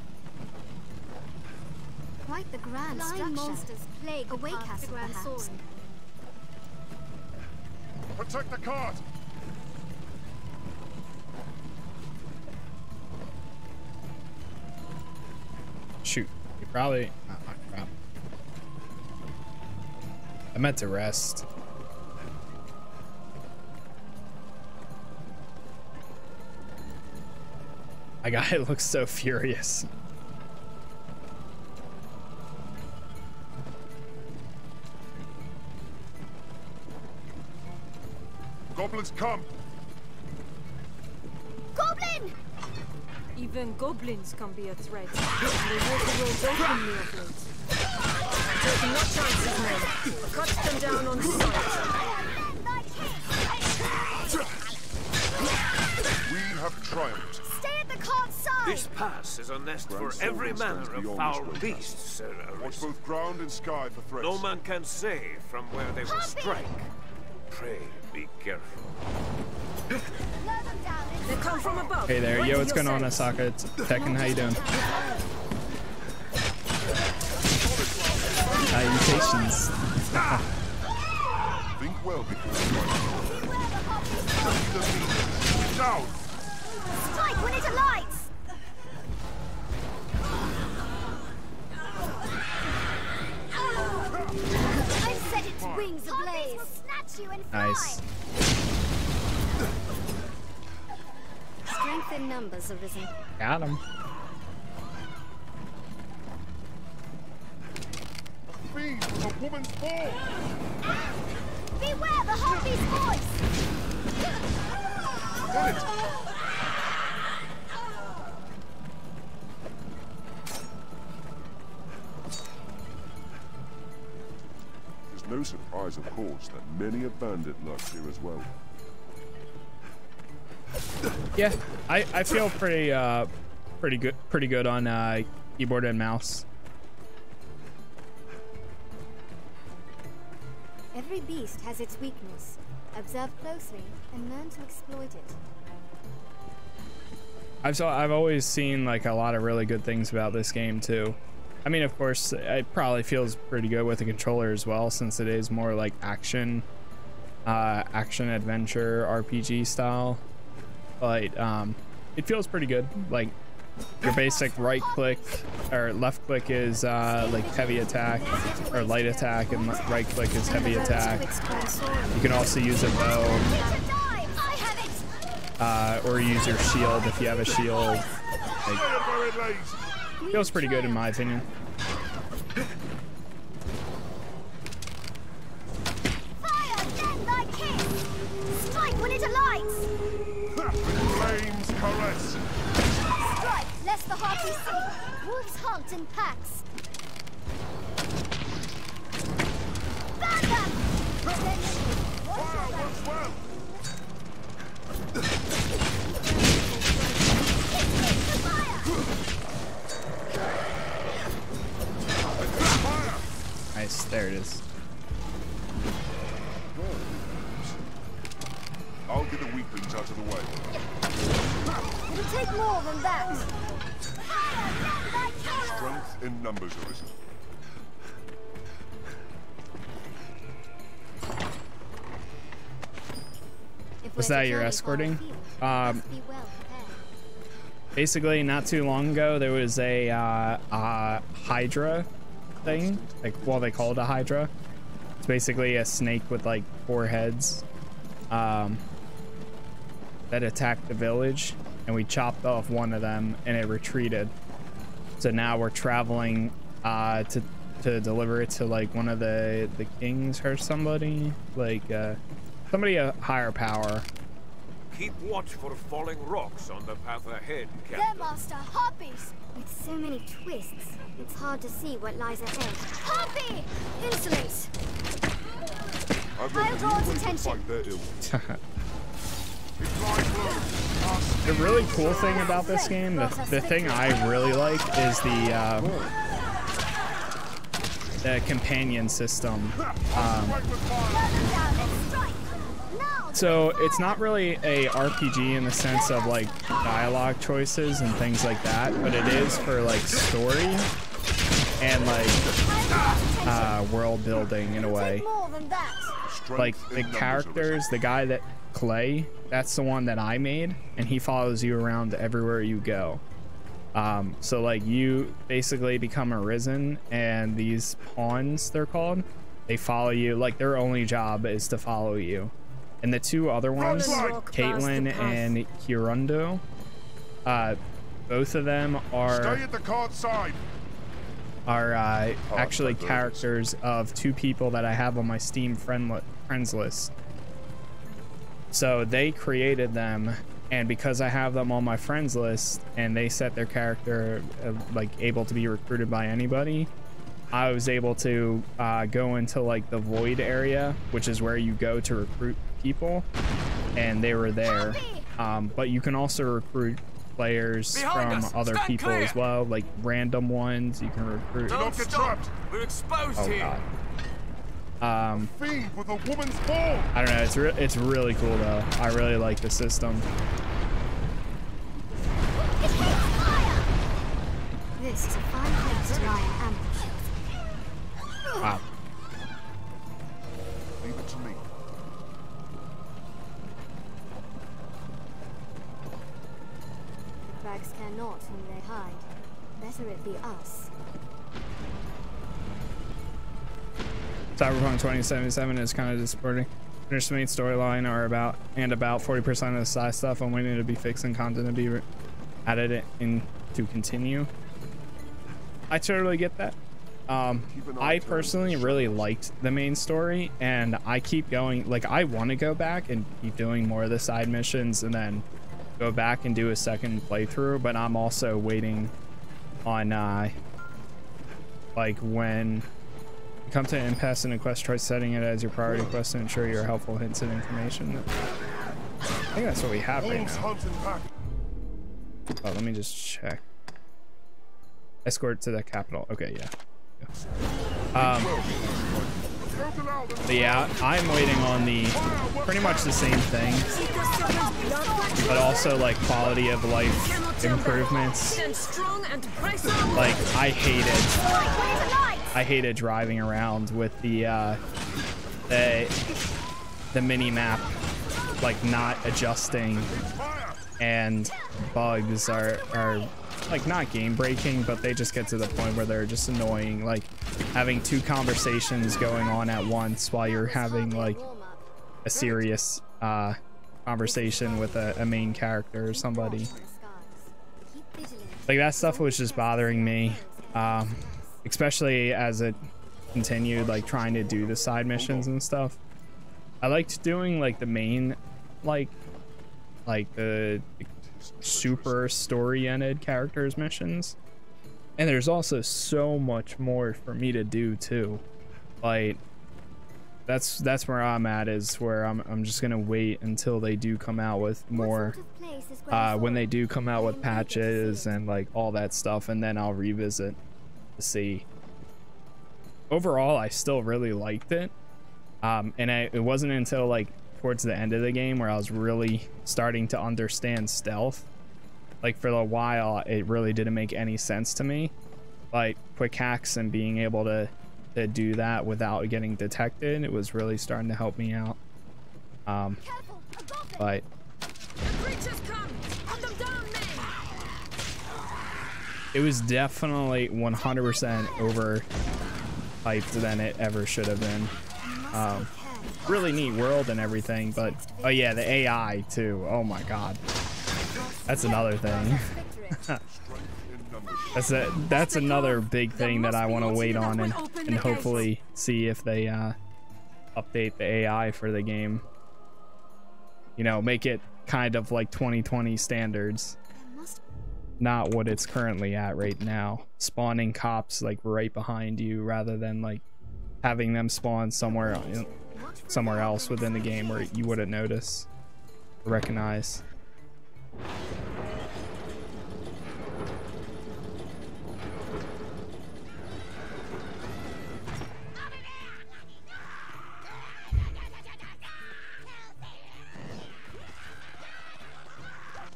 B: Quite the grand
D: Flying
B: structure.
D: monsters plague
B: A
D: the
B: way
D: path to
B: castle,
D: Grand
B: perhaps.
D: Soren.
C: Protect the cart!
A: Shoot, you probably. Oh, crap. I meant to rest. My guy looks so furious.
C: Goblins come!
D: Goblin!
L: Even goblins can be a threat. they walk around openly of late. Take no chances, men. Cut them down on sight.
C: We have triumphed.
D: Stay at the cart's side!
M: This pass is a nest
C: Grand
M: for every manner of
C: beyond
M: foul
C: this road
M: beasts, Sir
C: Watch both ground and sky for threats.
M: No man can say from where they will
D: Harpy!
M: strike. Pray be careful.
L: They come from above.
A: Hey there, yo, what's going on,
L: yourself.
A: Asaka? It's Tekken, how you doing? Salutations.
C: Think well before you Down!
D: Strike when it alights! I've set its wings ablaze. snatch you and fly.
A: Nice.
B: Strength in numbers arisen.
A: Got him.
C: Fiend, a woman's form!
D: Beware the harpy's voice!
C: Got it! No surprise, of course, that many a bandit lurks here as well.
A: Yeah, I, I feel pretty uh pretty good pretty good on uh keyboard and mouse.
B: Every beast has its weakness. Observe closely and learn to exploit it.
A: I've saw I've always seen like a lot of really good things about this game too. I mean, of course, it probably feels pretty good with the controller as well, since it is more like action, uh, action adventure RPG style. But um, it feels pretty good. Like your basic right click or left click is uh, like heavy attack or light attack, and right click is heavy attack. You can also use a bow uh, or use your shield if you have a shield. Like, feels pretty good in my opinion.
D: Fire 46. Wolves hunt in packs.
A: Nice, there it is.
C: I'll get the weaklings out of the way.
D: It'll take more than that.
C: Strength in numbers, Arisen.
A: Was that your escorting? Um, basically, not too long ago, there was a uh, uh, Hydra thing. Like, well, they call it a Hydra. It's basically a snake with like four heads um, that attacked the village, and we chopped off one of them, and it retreated. So now we're traveling uh, to to deliver it to like one of the the kings or somebody, like uh, somebody a higher power.
M: Keep watch for falling rocks on the path ahead, Captain.
D: There,
M: Captain.
D: Master! Harpies!
B: With so many twists, it's hard to see what lies ahead.
D: Harpy! Insolence!
C: I've
D: I'll
C: got
D: draw attention.
C: fight their ill.
A: The really cool thing about this game, the, the thing I really like is the uh, the companion system. Um, so it's not really a RPG in the sense of like dialogue choices and things like that, but it is for like story and like uh, world building in a way. Like the characters, the guy that Clay, that's the one that I made, and he follows you around everywhere you go. Um, so like you basically become arisen, and these pawns they're called, they follow you. Like their only job is to follow you. And the two other ones, Caitlin and Hirundo, uh, both of them are
C: Stay at the card side.
A: are uh,
C: Oh,
A: actually characters of two people that I have on my Steam friend li- friends list. So they created them, and because I have them on my friends list, and they set their character uh, like able to be recruited by anybody, I was able to uh, go into like the void area, which is where you go to recruit people, and they were there. Um, but you can also recruit players
G: Behind
A: from
G: us!
A: other
G: Stand
A: people
G: clear!
A: as well, like random ones you can recruit.
G: Don't stop! We're exposed
A: Oh
G: here!
A: god. Um,
C: Fiend with a woman's form.
A: I don't know. It's re it's really cool though. I really like the system.
B: This is a fine place to lie in ambush.
A: Wow.
C: Leave it to me.
D: The crags cannot whom they hide. Better it be us.
A: Cyberpunk 2077 is kind of disappointing. Finished the main storyline are about and about 40% of the side stuff. I'm waiting to be fixed and content to be added in to continue. I totally get that. Um, I personally really liked the main story, and I keep going. Like, I want to go back and keep doing more of the side missions, and then go back and do a second playthrough. But I'm also waiting on, uh, like, when come to an impasse in a quest, try setting it as your priority quest to ensure your helpful hints and information. I think that's what we have right now. Oh, let me just check. Escort to the capital. Okay, yeah. Um, but yeah, I'm waiting on the pretty much the same thing, but also like quality of life improvements. Like I hated, I hated driving around with the uh, the the mini map like not adjusting. And bugs are are like not game breaking but they just get to the point where they're just annoying. Like having two conversations going on at once while you're having like a serious uh conversation with a, a main character or somebody. Like that stuff was just bothering me. Um especially as it continued like trying to do the side missions and stuff. I liked doing like the main like like the super story-ended characters missions. And there's also so much more for me to do too. Like that's that's where i'm at is where i'm, I'm just gonna wait until they do come out with more uh, when they do come out with patches and like all that stuff and then i'll revisit to see. Overall i still really liked it. Um, and I, it wasn't until like towards the end of the game where i was really starting to understand stealth. Like for a while it really didn't make any sense to me. Like quick hacks and being able to to do that without getting detected it was really starting to help me out. Um but
L: Creatures come! Hunt them down, men!
A: It was definitely 100% over hyped than it ever should have been. Um really neat world and everything but oh yeah the ai too. Oh my god. That's another thing. That's a that's another big thing that i want to wait on and and hopefully see if they uh update the ai for the game. You know make it kind of like 2020 standards not what it's currently at right now. Spawning cops like right behind you rather than like having them spawn somewhere somewhere else within the game where you wouldn't notice or recognize.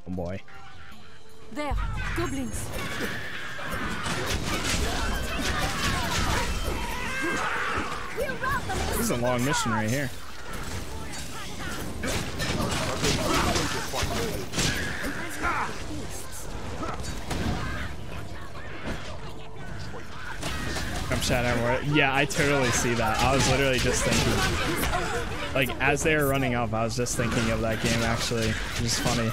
A: Oh boy.
L: There, goblins.
A: This is a long mission right here. I'm shouting more. Yeah, I totally see that. I was literally just thinking, like, as they were running up, I was just thinking of that game. Actually, it was funny.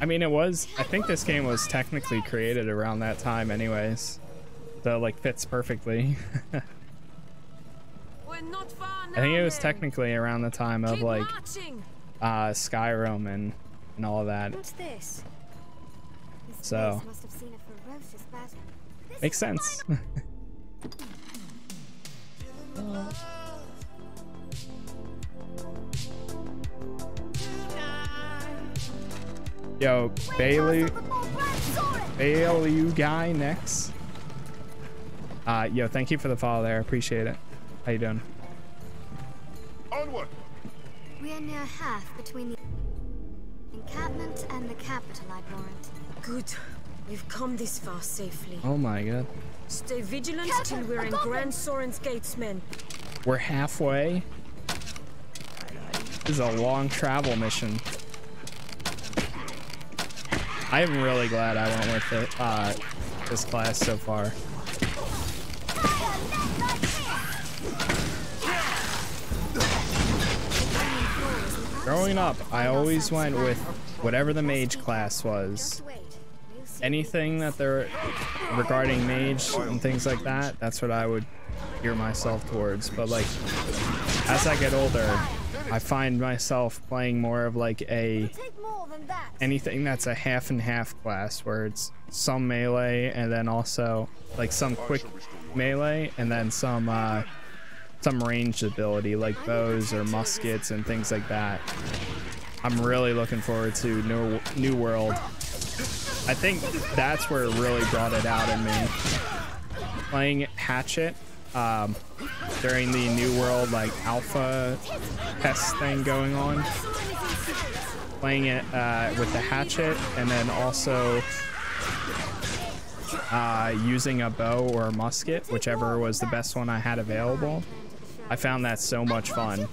A: I mean, it was. I think this game was technically created around that time, anyways. So like fits perfectly. I think it was technically around the time of like uh, Skyrim and and all of that.
D: What's this? This
A: So makes must Yo, Bailey, Bailey, you guy next. Uh, yo, thank you for the follow there. Appreciate it. How you doing?
C: Onward!
D: We are near half between the encampment and the capital, I'd warrant.
L: Good. We've come this far safely.
A: Oh my god.
L: Stay vigilant till we're in Gran Soren's gates, men.
A: We're halfway. This is a long travel mission. I am really glad I went with it, uh, this class so far. Growing up, I always went with whatever the mage class was. Anything that they're regarding mage and things like that, that's what I would gear myself towards. But like, as I get older, I find myself playing more of like a anything that's a half and half class where it's some melee and then also like some quick melee and then some uh some ranged ability like bows or muskets and things like that. I'm really looking forward to New New World. I think that's where it really brought it out in me. Playing Hatchet um, during the New World like alpha test thing going on. Playing it uh, with the Hatchet and then also uh, using a bow or a musket, whichever was the best one I had available. I found that so much fun.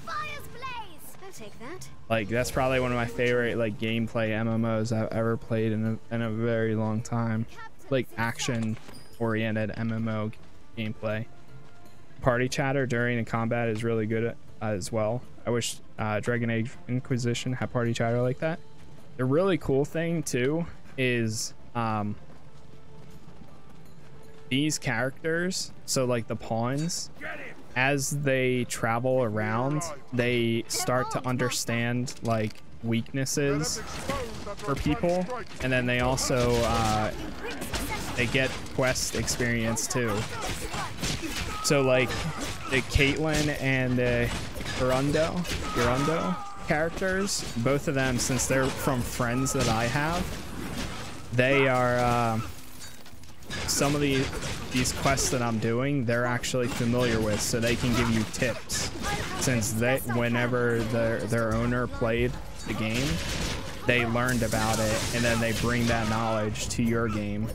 A: Like that's probably one of my favorite like gameplay MMOs I've ever played in a, in a very long time. Like action oriented MMO gameplay. Party chatter during a combat is really good at, as well. I wish uh, Dragon Age Inquisition had party chatter like that. The really cool thing too is um, these characters, so like the pawns, as they travel around, they start to understand like weaknesses for people, and then they also uh, they get quest experience too. So like the Caitlyn and the Gerundo, Gerundo characters, both of them, since they're from friends that I have, they are. Uh, some of the these quests that I'm doing, they're actually familiar with, so they can give you tips. Since they, whenever their their owner played the game, they learned about it, and then they bring that knowledge to your game.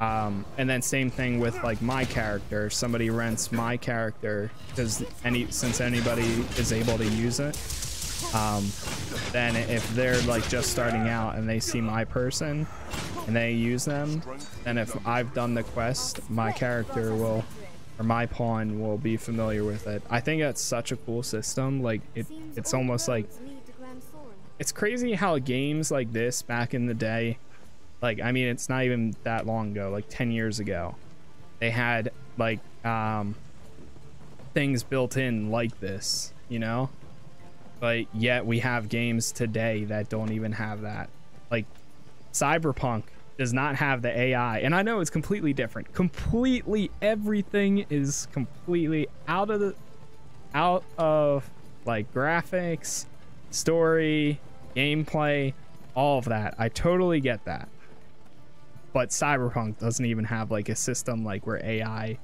A: Um, and then same thing with like my character. Somebody rents my character because any since anybody is able to use it, um, then if they're like just starting out and they see my person and they use them, then if I've done the quest, my character will or my pawn will be familiar with it. I think that's such a cool system. Like it, it's almost like it's crazy how games like this back in the day, like I mean, it's not even that long ago, like 10 years ago, they had like um, things built in like this, you know? But yet we have games today that don't even have that. Like Cyberpunk does not have the AI, and I know it's completely different. Completely everything is completely out of the out of like graphics, story, gameplay, all of that. I totally get that. But Cyberpunk doesn't even have like a system like where AI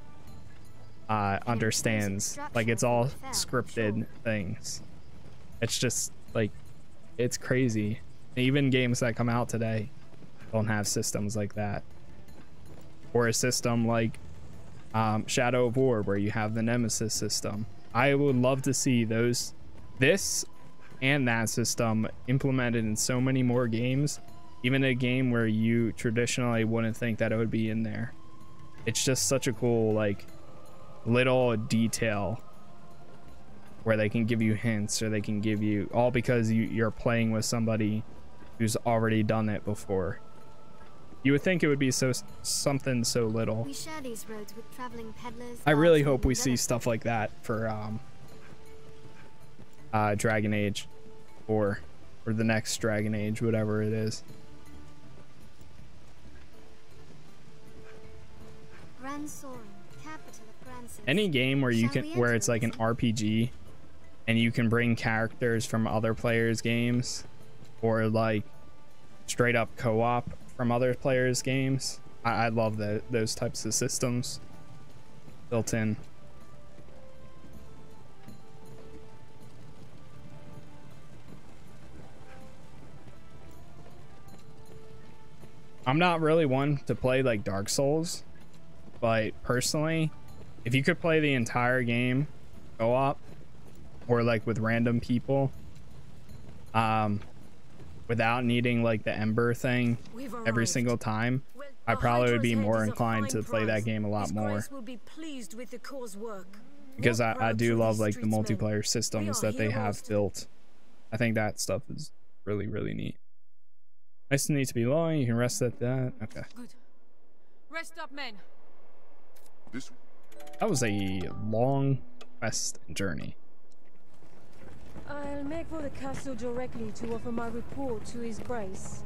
A: uh, understands. Like it's all scripted things. It's just like it's crazy. Even games that come out today don't have systems like that. Or a system like um, Shadow of War, where you have the Nemesis system. I would love to see those, this and that system implemented in so many more games, even a game where you traditionally wouldn't think that it would be in there. It's just such a cool, like, little detail where they can give you hints or they can give you all because you, you're playing with somebody who's already done it before. You would think it would be so something so little.
D: We share these roads with traveling peddlers.
A: I really hope we see stuff like that for um uh Dragon Age or or the next Dragon Age, whatever it is. Any game where you can where it's like an RPG and you can bring characters from other players' games or like straight up co-op from other players' games. I, I love the, those types of systems built in. I'm not really one to play like Dark Souls, but personally, if you could play the entire game co-op or like with random people, um, without needing like the Ember thing every single time, I probably would be more inclined to play that game a lot more. Because I, I do love like the multiplayer systems that they have built. I think that stuff is really, really neat. Nice and neat to be long. You can rest at that. Okay.
L: Good. Rest up, men.
C: This
A: That was a long quest and journey.
L: I'll make for the castle directly to offer my report to His Grace.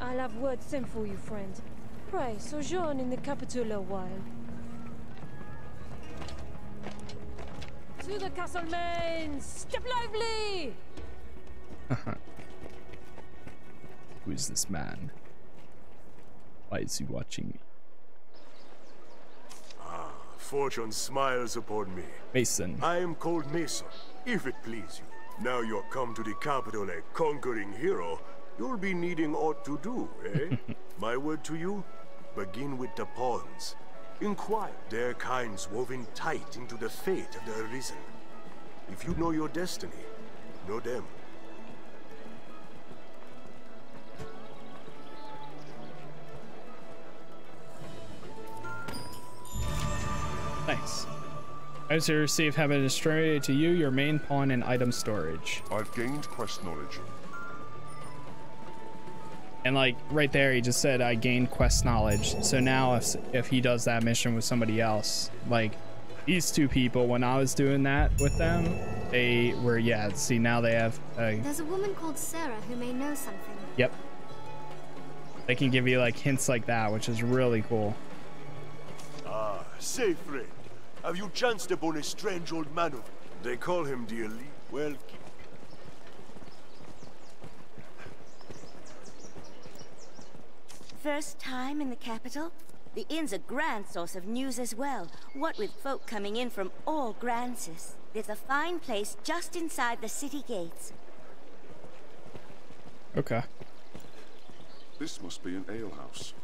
L: I'll have word sent for you, friend. Pray, sojourn in the capital a while. To the castle, men! Step lively!
A: Who is this man? Why is he watching me?
N: Fortune smiles upon me.
A: Mason.
N: I am called Mason, if it please you. Now you're come to the capital a conquering hero, you'll be needing aught to do, eh? My word to you, begin with the pawns. Inquire their kinds woven tight into the fate of the arisen. If you know your destiny, know them.
A: Nice. As you receive have been distributed to you, your main pawn and item storage.
C: I've gained quest knowledge.
A: And like right there, he just said I gained quest knowledge. So now if if he does that mission with somebody else, like these two people, when I was doing that with them, they were yeah. See now they have. Uh,
D: There's a woman called Sarah who may know something.
A: yep. They can give you like hints like that, which is really cool.
N: Ah, say friend, have you chanced upon a strange old man of... They call him the Elite. Well, keep
O: First time in the capital? The inn's a grand source of news as well. What with folk coming in from all Gransys. There's a fine place just inside the city gates.
A: Okay.
C: This must be an alehouse.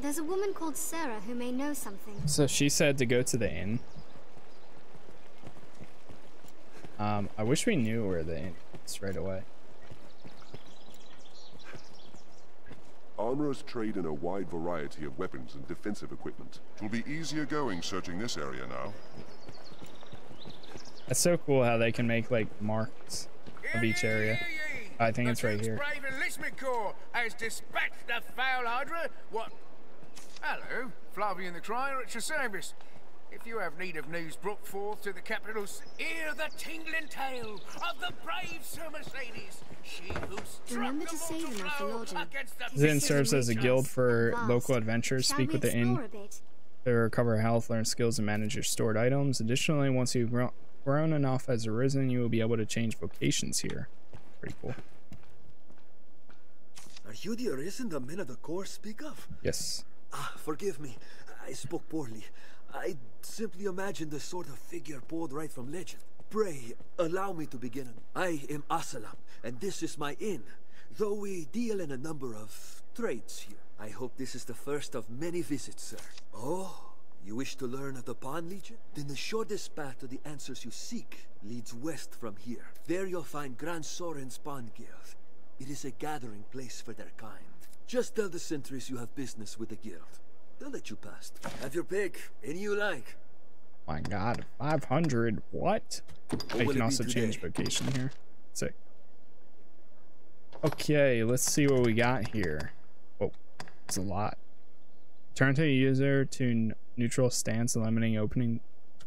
D: There's a woman called Sarah who may know something.
A: So she said to go to the inn. Um, I wish we knew where the inn is right away.
C: Armorers trade in a wide variety of weapons and defensive equipment. It will be easier going searching this area now.
A: That's so cool how they can make like marks of each area. I think it's right here.
M: Brave enlistment corps has dispatched the foul hydra. What? Hello, Flavian the Crier at your service. If you have need of news brought forth to the capitals, hear the tingling tale of the brave Sir Mercedes. She who struck
D: Remember
M: the
D: to save
M: mortal
D: enough for
M: blow
D: lodging.
M: against the
A: The inn serves as a guild for
D: Vast.
A: local adventurers.
D: Shall
A: Speak with the inn
D: explore
A: to recover health, learn skills, and manage your stored items. Additionally, once you've grown enough as arisen, you will be able to change vocations here. Pretty cool.
G: Are you the arisen the men of the corps speak of?
A: Yes.
G: Ah, forgive me. I spoke poorly. I simply imagined the sort of figure pulled right from legend. Pray, allow me to begin. I am Asalam, and this is my inn. Though we deal in a number of trades here. I hope this is the first of many visits, sir. Oh, you wish to learn of the Pawn Legion? Then the shortest path to the answers you seek leads west from here. There you'll find Gran Soren's Pawn Guild. It is a gathering place for their kind. Just tell the sentries you have business with the guild. They'll let you past. Have your pick, any you like.
A: My god, 500. What? I can also change vocation here. Sick. Okay, let's see what we got here. Oh, it's a lot. Turn to a user to neutral stance, limiting opening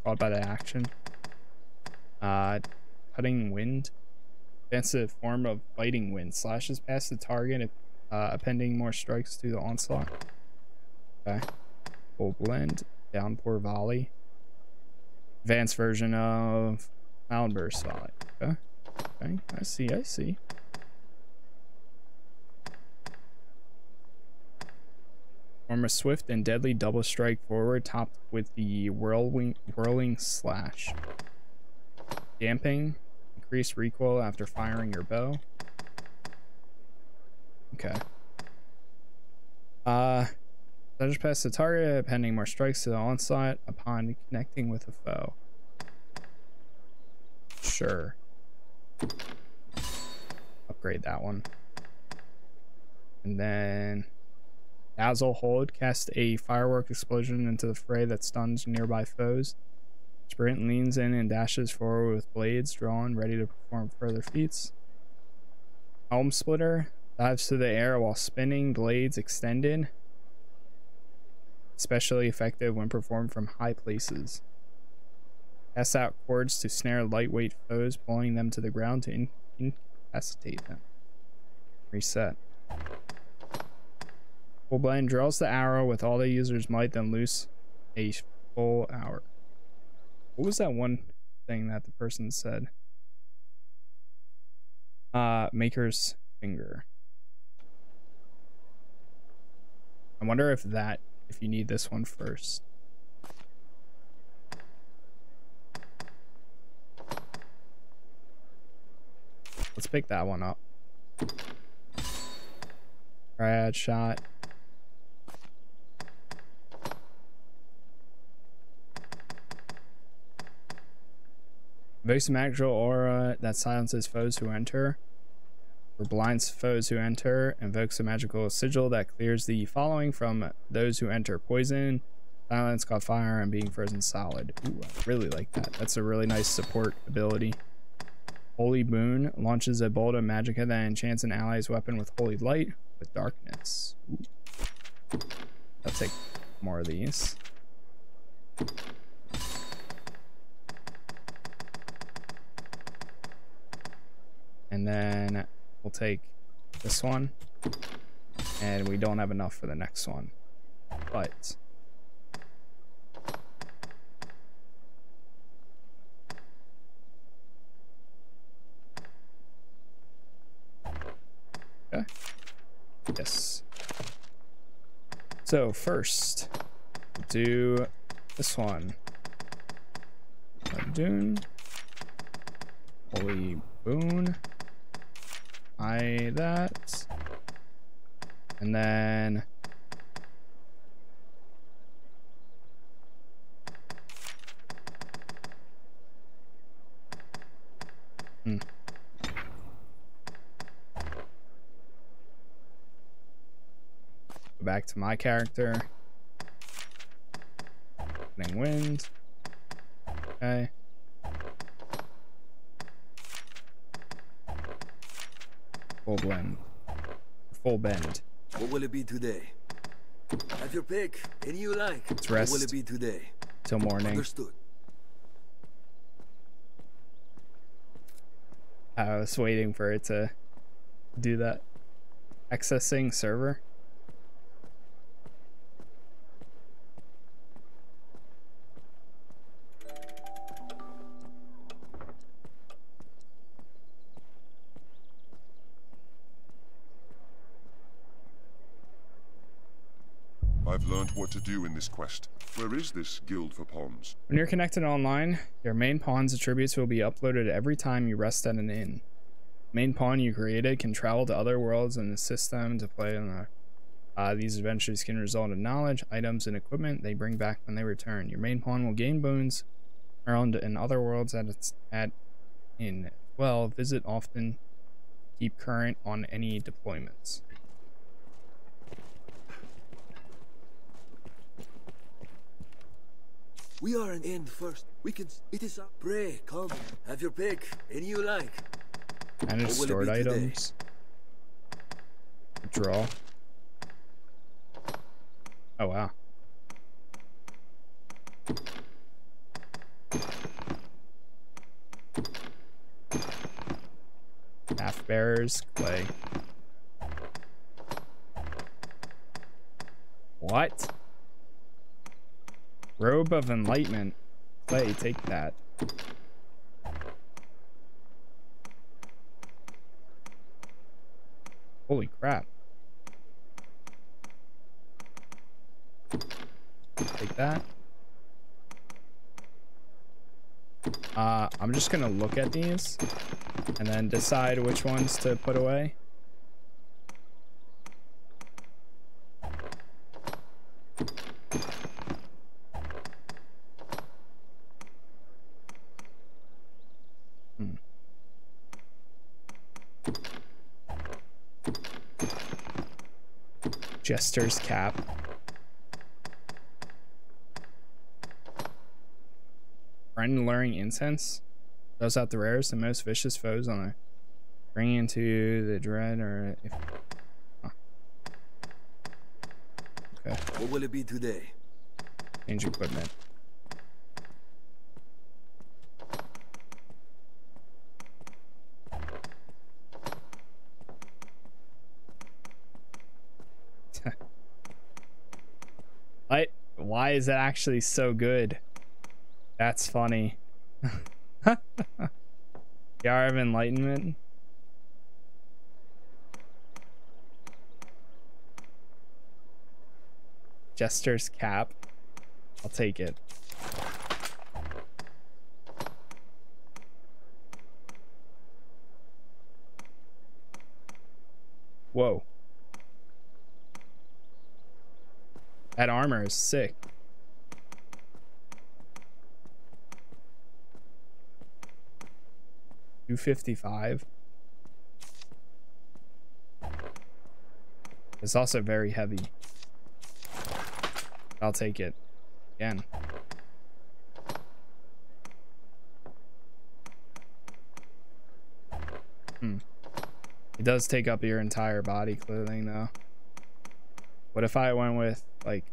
A: called by the action. Uh, cutting wind. Defensive form of fighting wind. Slashes past the target, uh, appending more strikes to the onslaught. Okay. Full Bend. Downpour volley. Advanced version of Burst volley. Okay. Okay. I see. I see. Form a swift and deadly double strike forward, topped with the whirling, whirling slash. Damping, increase recoil after firing your bow. Okay. Uh, I just past the target, appending more strikes to the onslaught upon connecting with a foe. Sure. Upgrade that one. And then Dazzle Hold, cast a firework explosion into the fray that stuns nearby foes. Sprint leans in and dashes forward with blades drawn, ready to perform further feats. Helm Splitter dives to the air while spinning, blades extended. Especially effective when performed from high places. Cast out cords to snare lightweight foes, pulling them to the ground to in incapacitate them. Reset. Full Bend draws the arrow with all the user's might, then loose a full hour. What was that one thing that the person said? Uh, Maker's Finger. I wonder if that, if you need this one first. Let's pick that one up. Rad shot. Magical aura that silences foes who enter. Or blinds foes who enter. Invokes a magical sigil that clears the following from those who enter. Poison, silence, caught fire, and being frozen solid. Ooh, I really like that. That's a really nice support ability. Holy Boon launches a bolt of magicka that enchants an ally's weapon with holy light with darkness. Ooh. I'll take more of these. And then we'll take this one. And we don't have enough for the next one. But... Okay. Yes. So first, do this one. Dune. Holy Boon. I that. And then Hmm. Back to my character. Getting wind. Okay. Full Bend. Full bend.
G: What will it be today? Have your pick. Any you like.
A: Let's rest.
G: What will it be today?
A: Till morning.
G: Understood.
A: I was waiting for it to do that. Accessing server.
C: To do in this quest. Where is this guild for pawns?
A: When you're connected online, your main pawn's attributes will be uploaded every time you rest at an inn. Main pawn you created can travel to other worlds and assist them to play in the uh, these adventures can result in knowledge, items, and equipment they bring back when they return. Your main pawn will gain boons earned in other worlds at its at in well. Visit often. Keep current on any deployments.
G: We are an end first. We can. It is up. Pray, come. Have your pick. Any you like.
A: Manage
G: What will it
A: stored items. Draw. Oh wow. Half bearers, clay. What? Robe of Enlightenment. Clay, take that. Holy crap. Take that. Uh, I'm just gonna look at these and then decide which ones to put away. Jester's cap. Fiend luring incense. Those out the rarest and most vicious foes on a bring into the dread or if huh. Okay.
G: What will it be today?
A: Change equipment. What? Why is that actually so good? That's funny. Yar of Enlightenment. Jester's cap. I'll take it. Whoa. That armor is sick. Two fifty five. It's also very heavy. I'll take it. Again. Hmm. It does take up your entire body clothing though. What if I went with like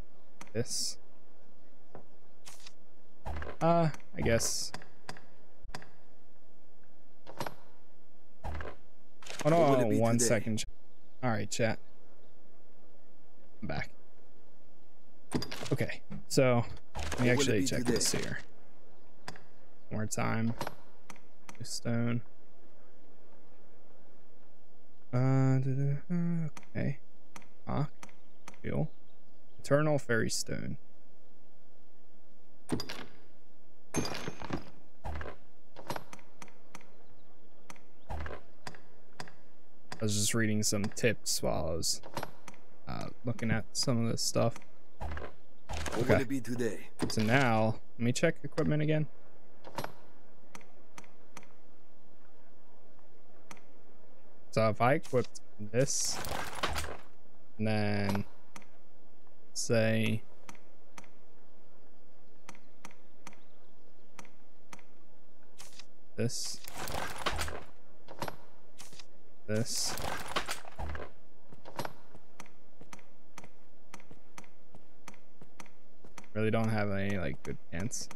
A: this? Uh, I guess. Hold
G: What will it
A: on
G: be
A: one
G: today?
A: second. All right, chat. I'm back. Okay, so let me actually check
G: today?
A: this here. More time. Stone. Uh, uh, okay. Rock. Fuel. Eternal Ferrystone. I was just reading some tips while I was uh, looking at some of this stuff.
G: What will it be today?
A: So now, let me check equipment again. So if I equipped this, and then say this, this, really don't have any like good pants.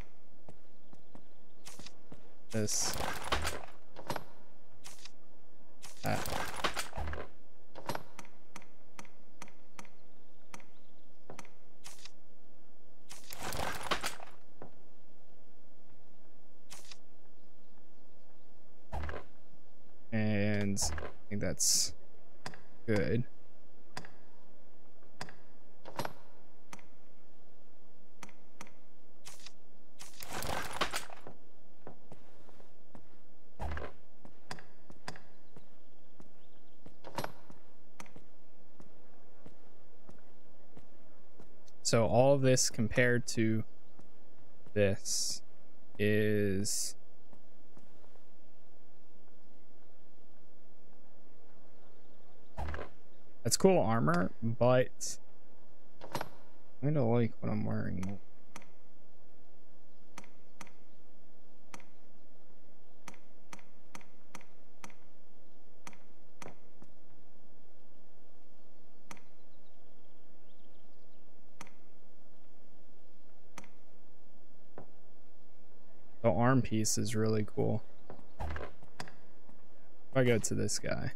A: This, that. That's good. So all this compared to this is That's cool armor, but I don't like what I'm wearing. The arm piece is really cool. If I go to this guy.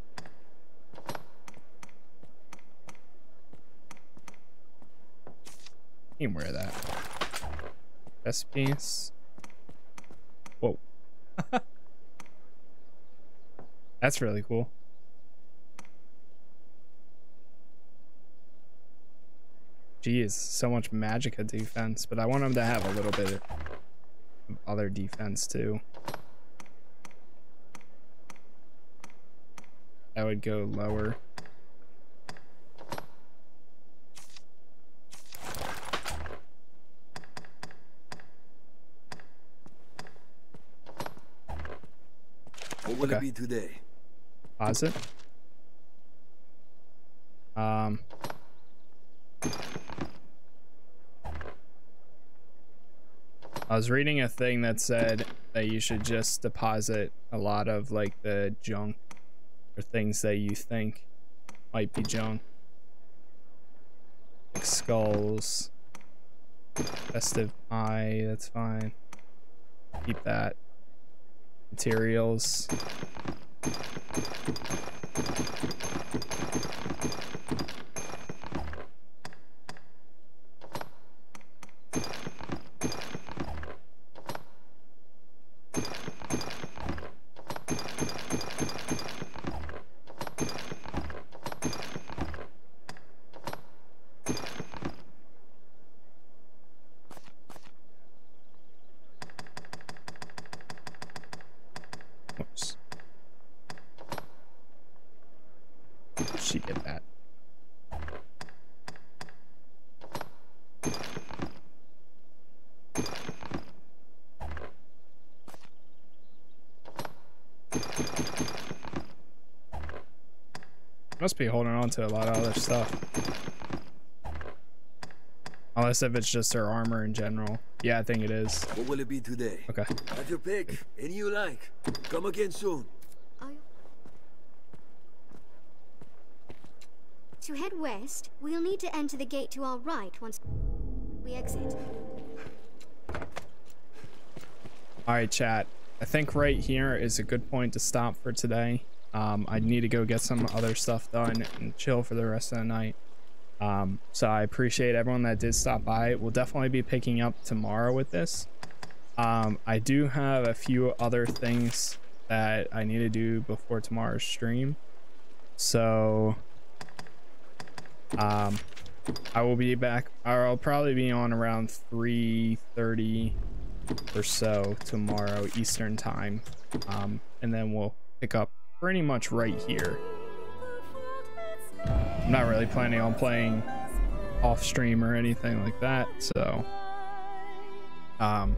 A: You can wear that. Best piece. Whoa. That's really cool. Geez, so much Magicka defense, but I want him to have a little bit of other defense too. I would go lower.
G: Will it be today?
A: Pause it. Um. I was reading a thing that said that you should just deposit a lot of like the junk or things that you think might be junk. Like skulls. Festive eye, that's fine. Keep that. Materials. Oops. Did she get that? Must be holding on to a lot of other stuff. Unless if it's just her armor in general. Yeah, I think it is.
G: What will it be today?
A: Okay.
G: Have your pick. Any you like. Come again soon.
D: To head west, we'll need to enter the gate to our right once we exit.
A: Alright, chat. I think right here is a good point to stop for today. Um, I need to go get some other stuff done and chill for the rest of the night. Um, so I appreciate everyone that did stop by. We'll definitely be picking up tomorrow with this. Um, I do have a few other things that I need to do before tomorrow's stream. So, um, I will be back, or I'll probably be on around 3.30 or so tomorrow Eastern time. Um, and then we'll pick up pretty much right here. I'm not really planning on playing off stream or anything like that, so um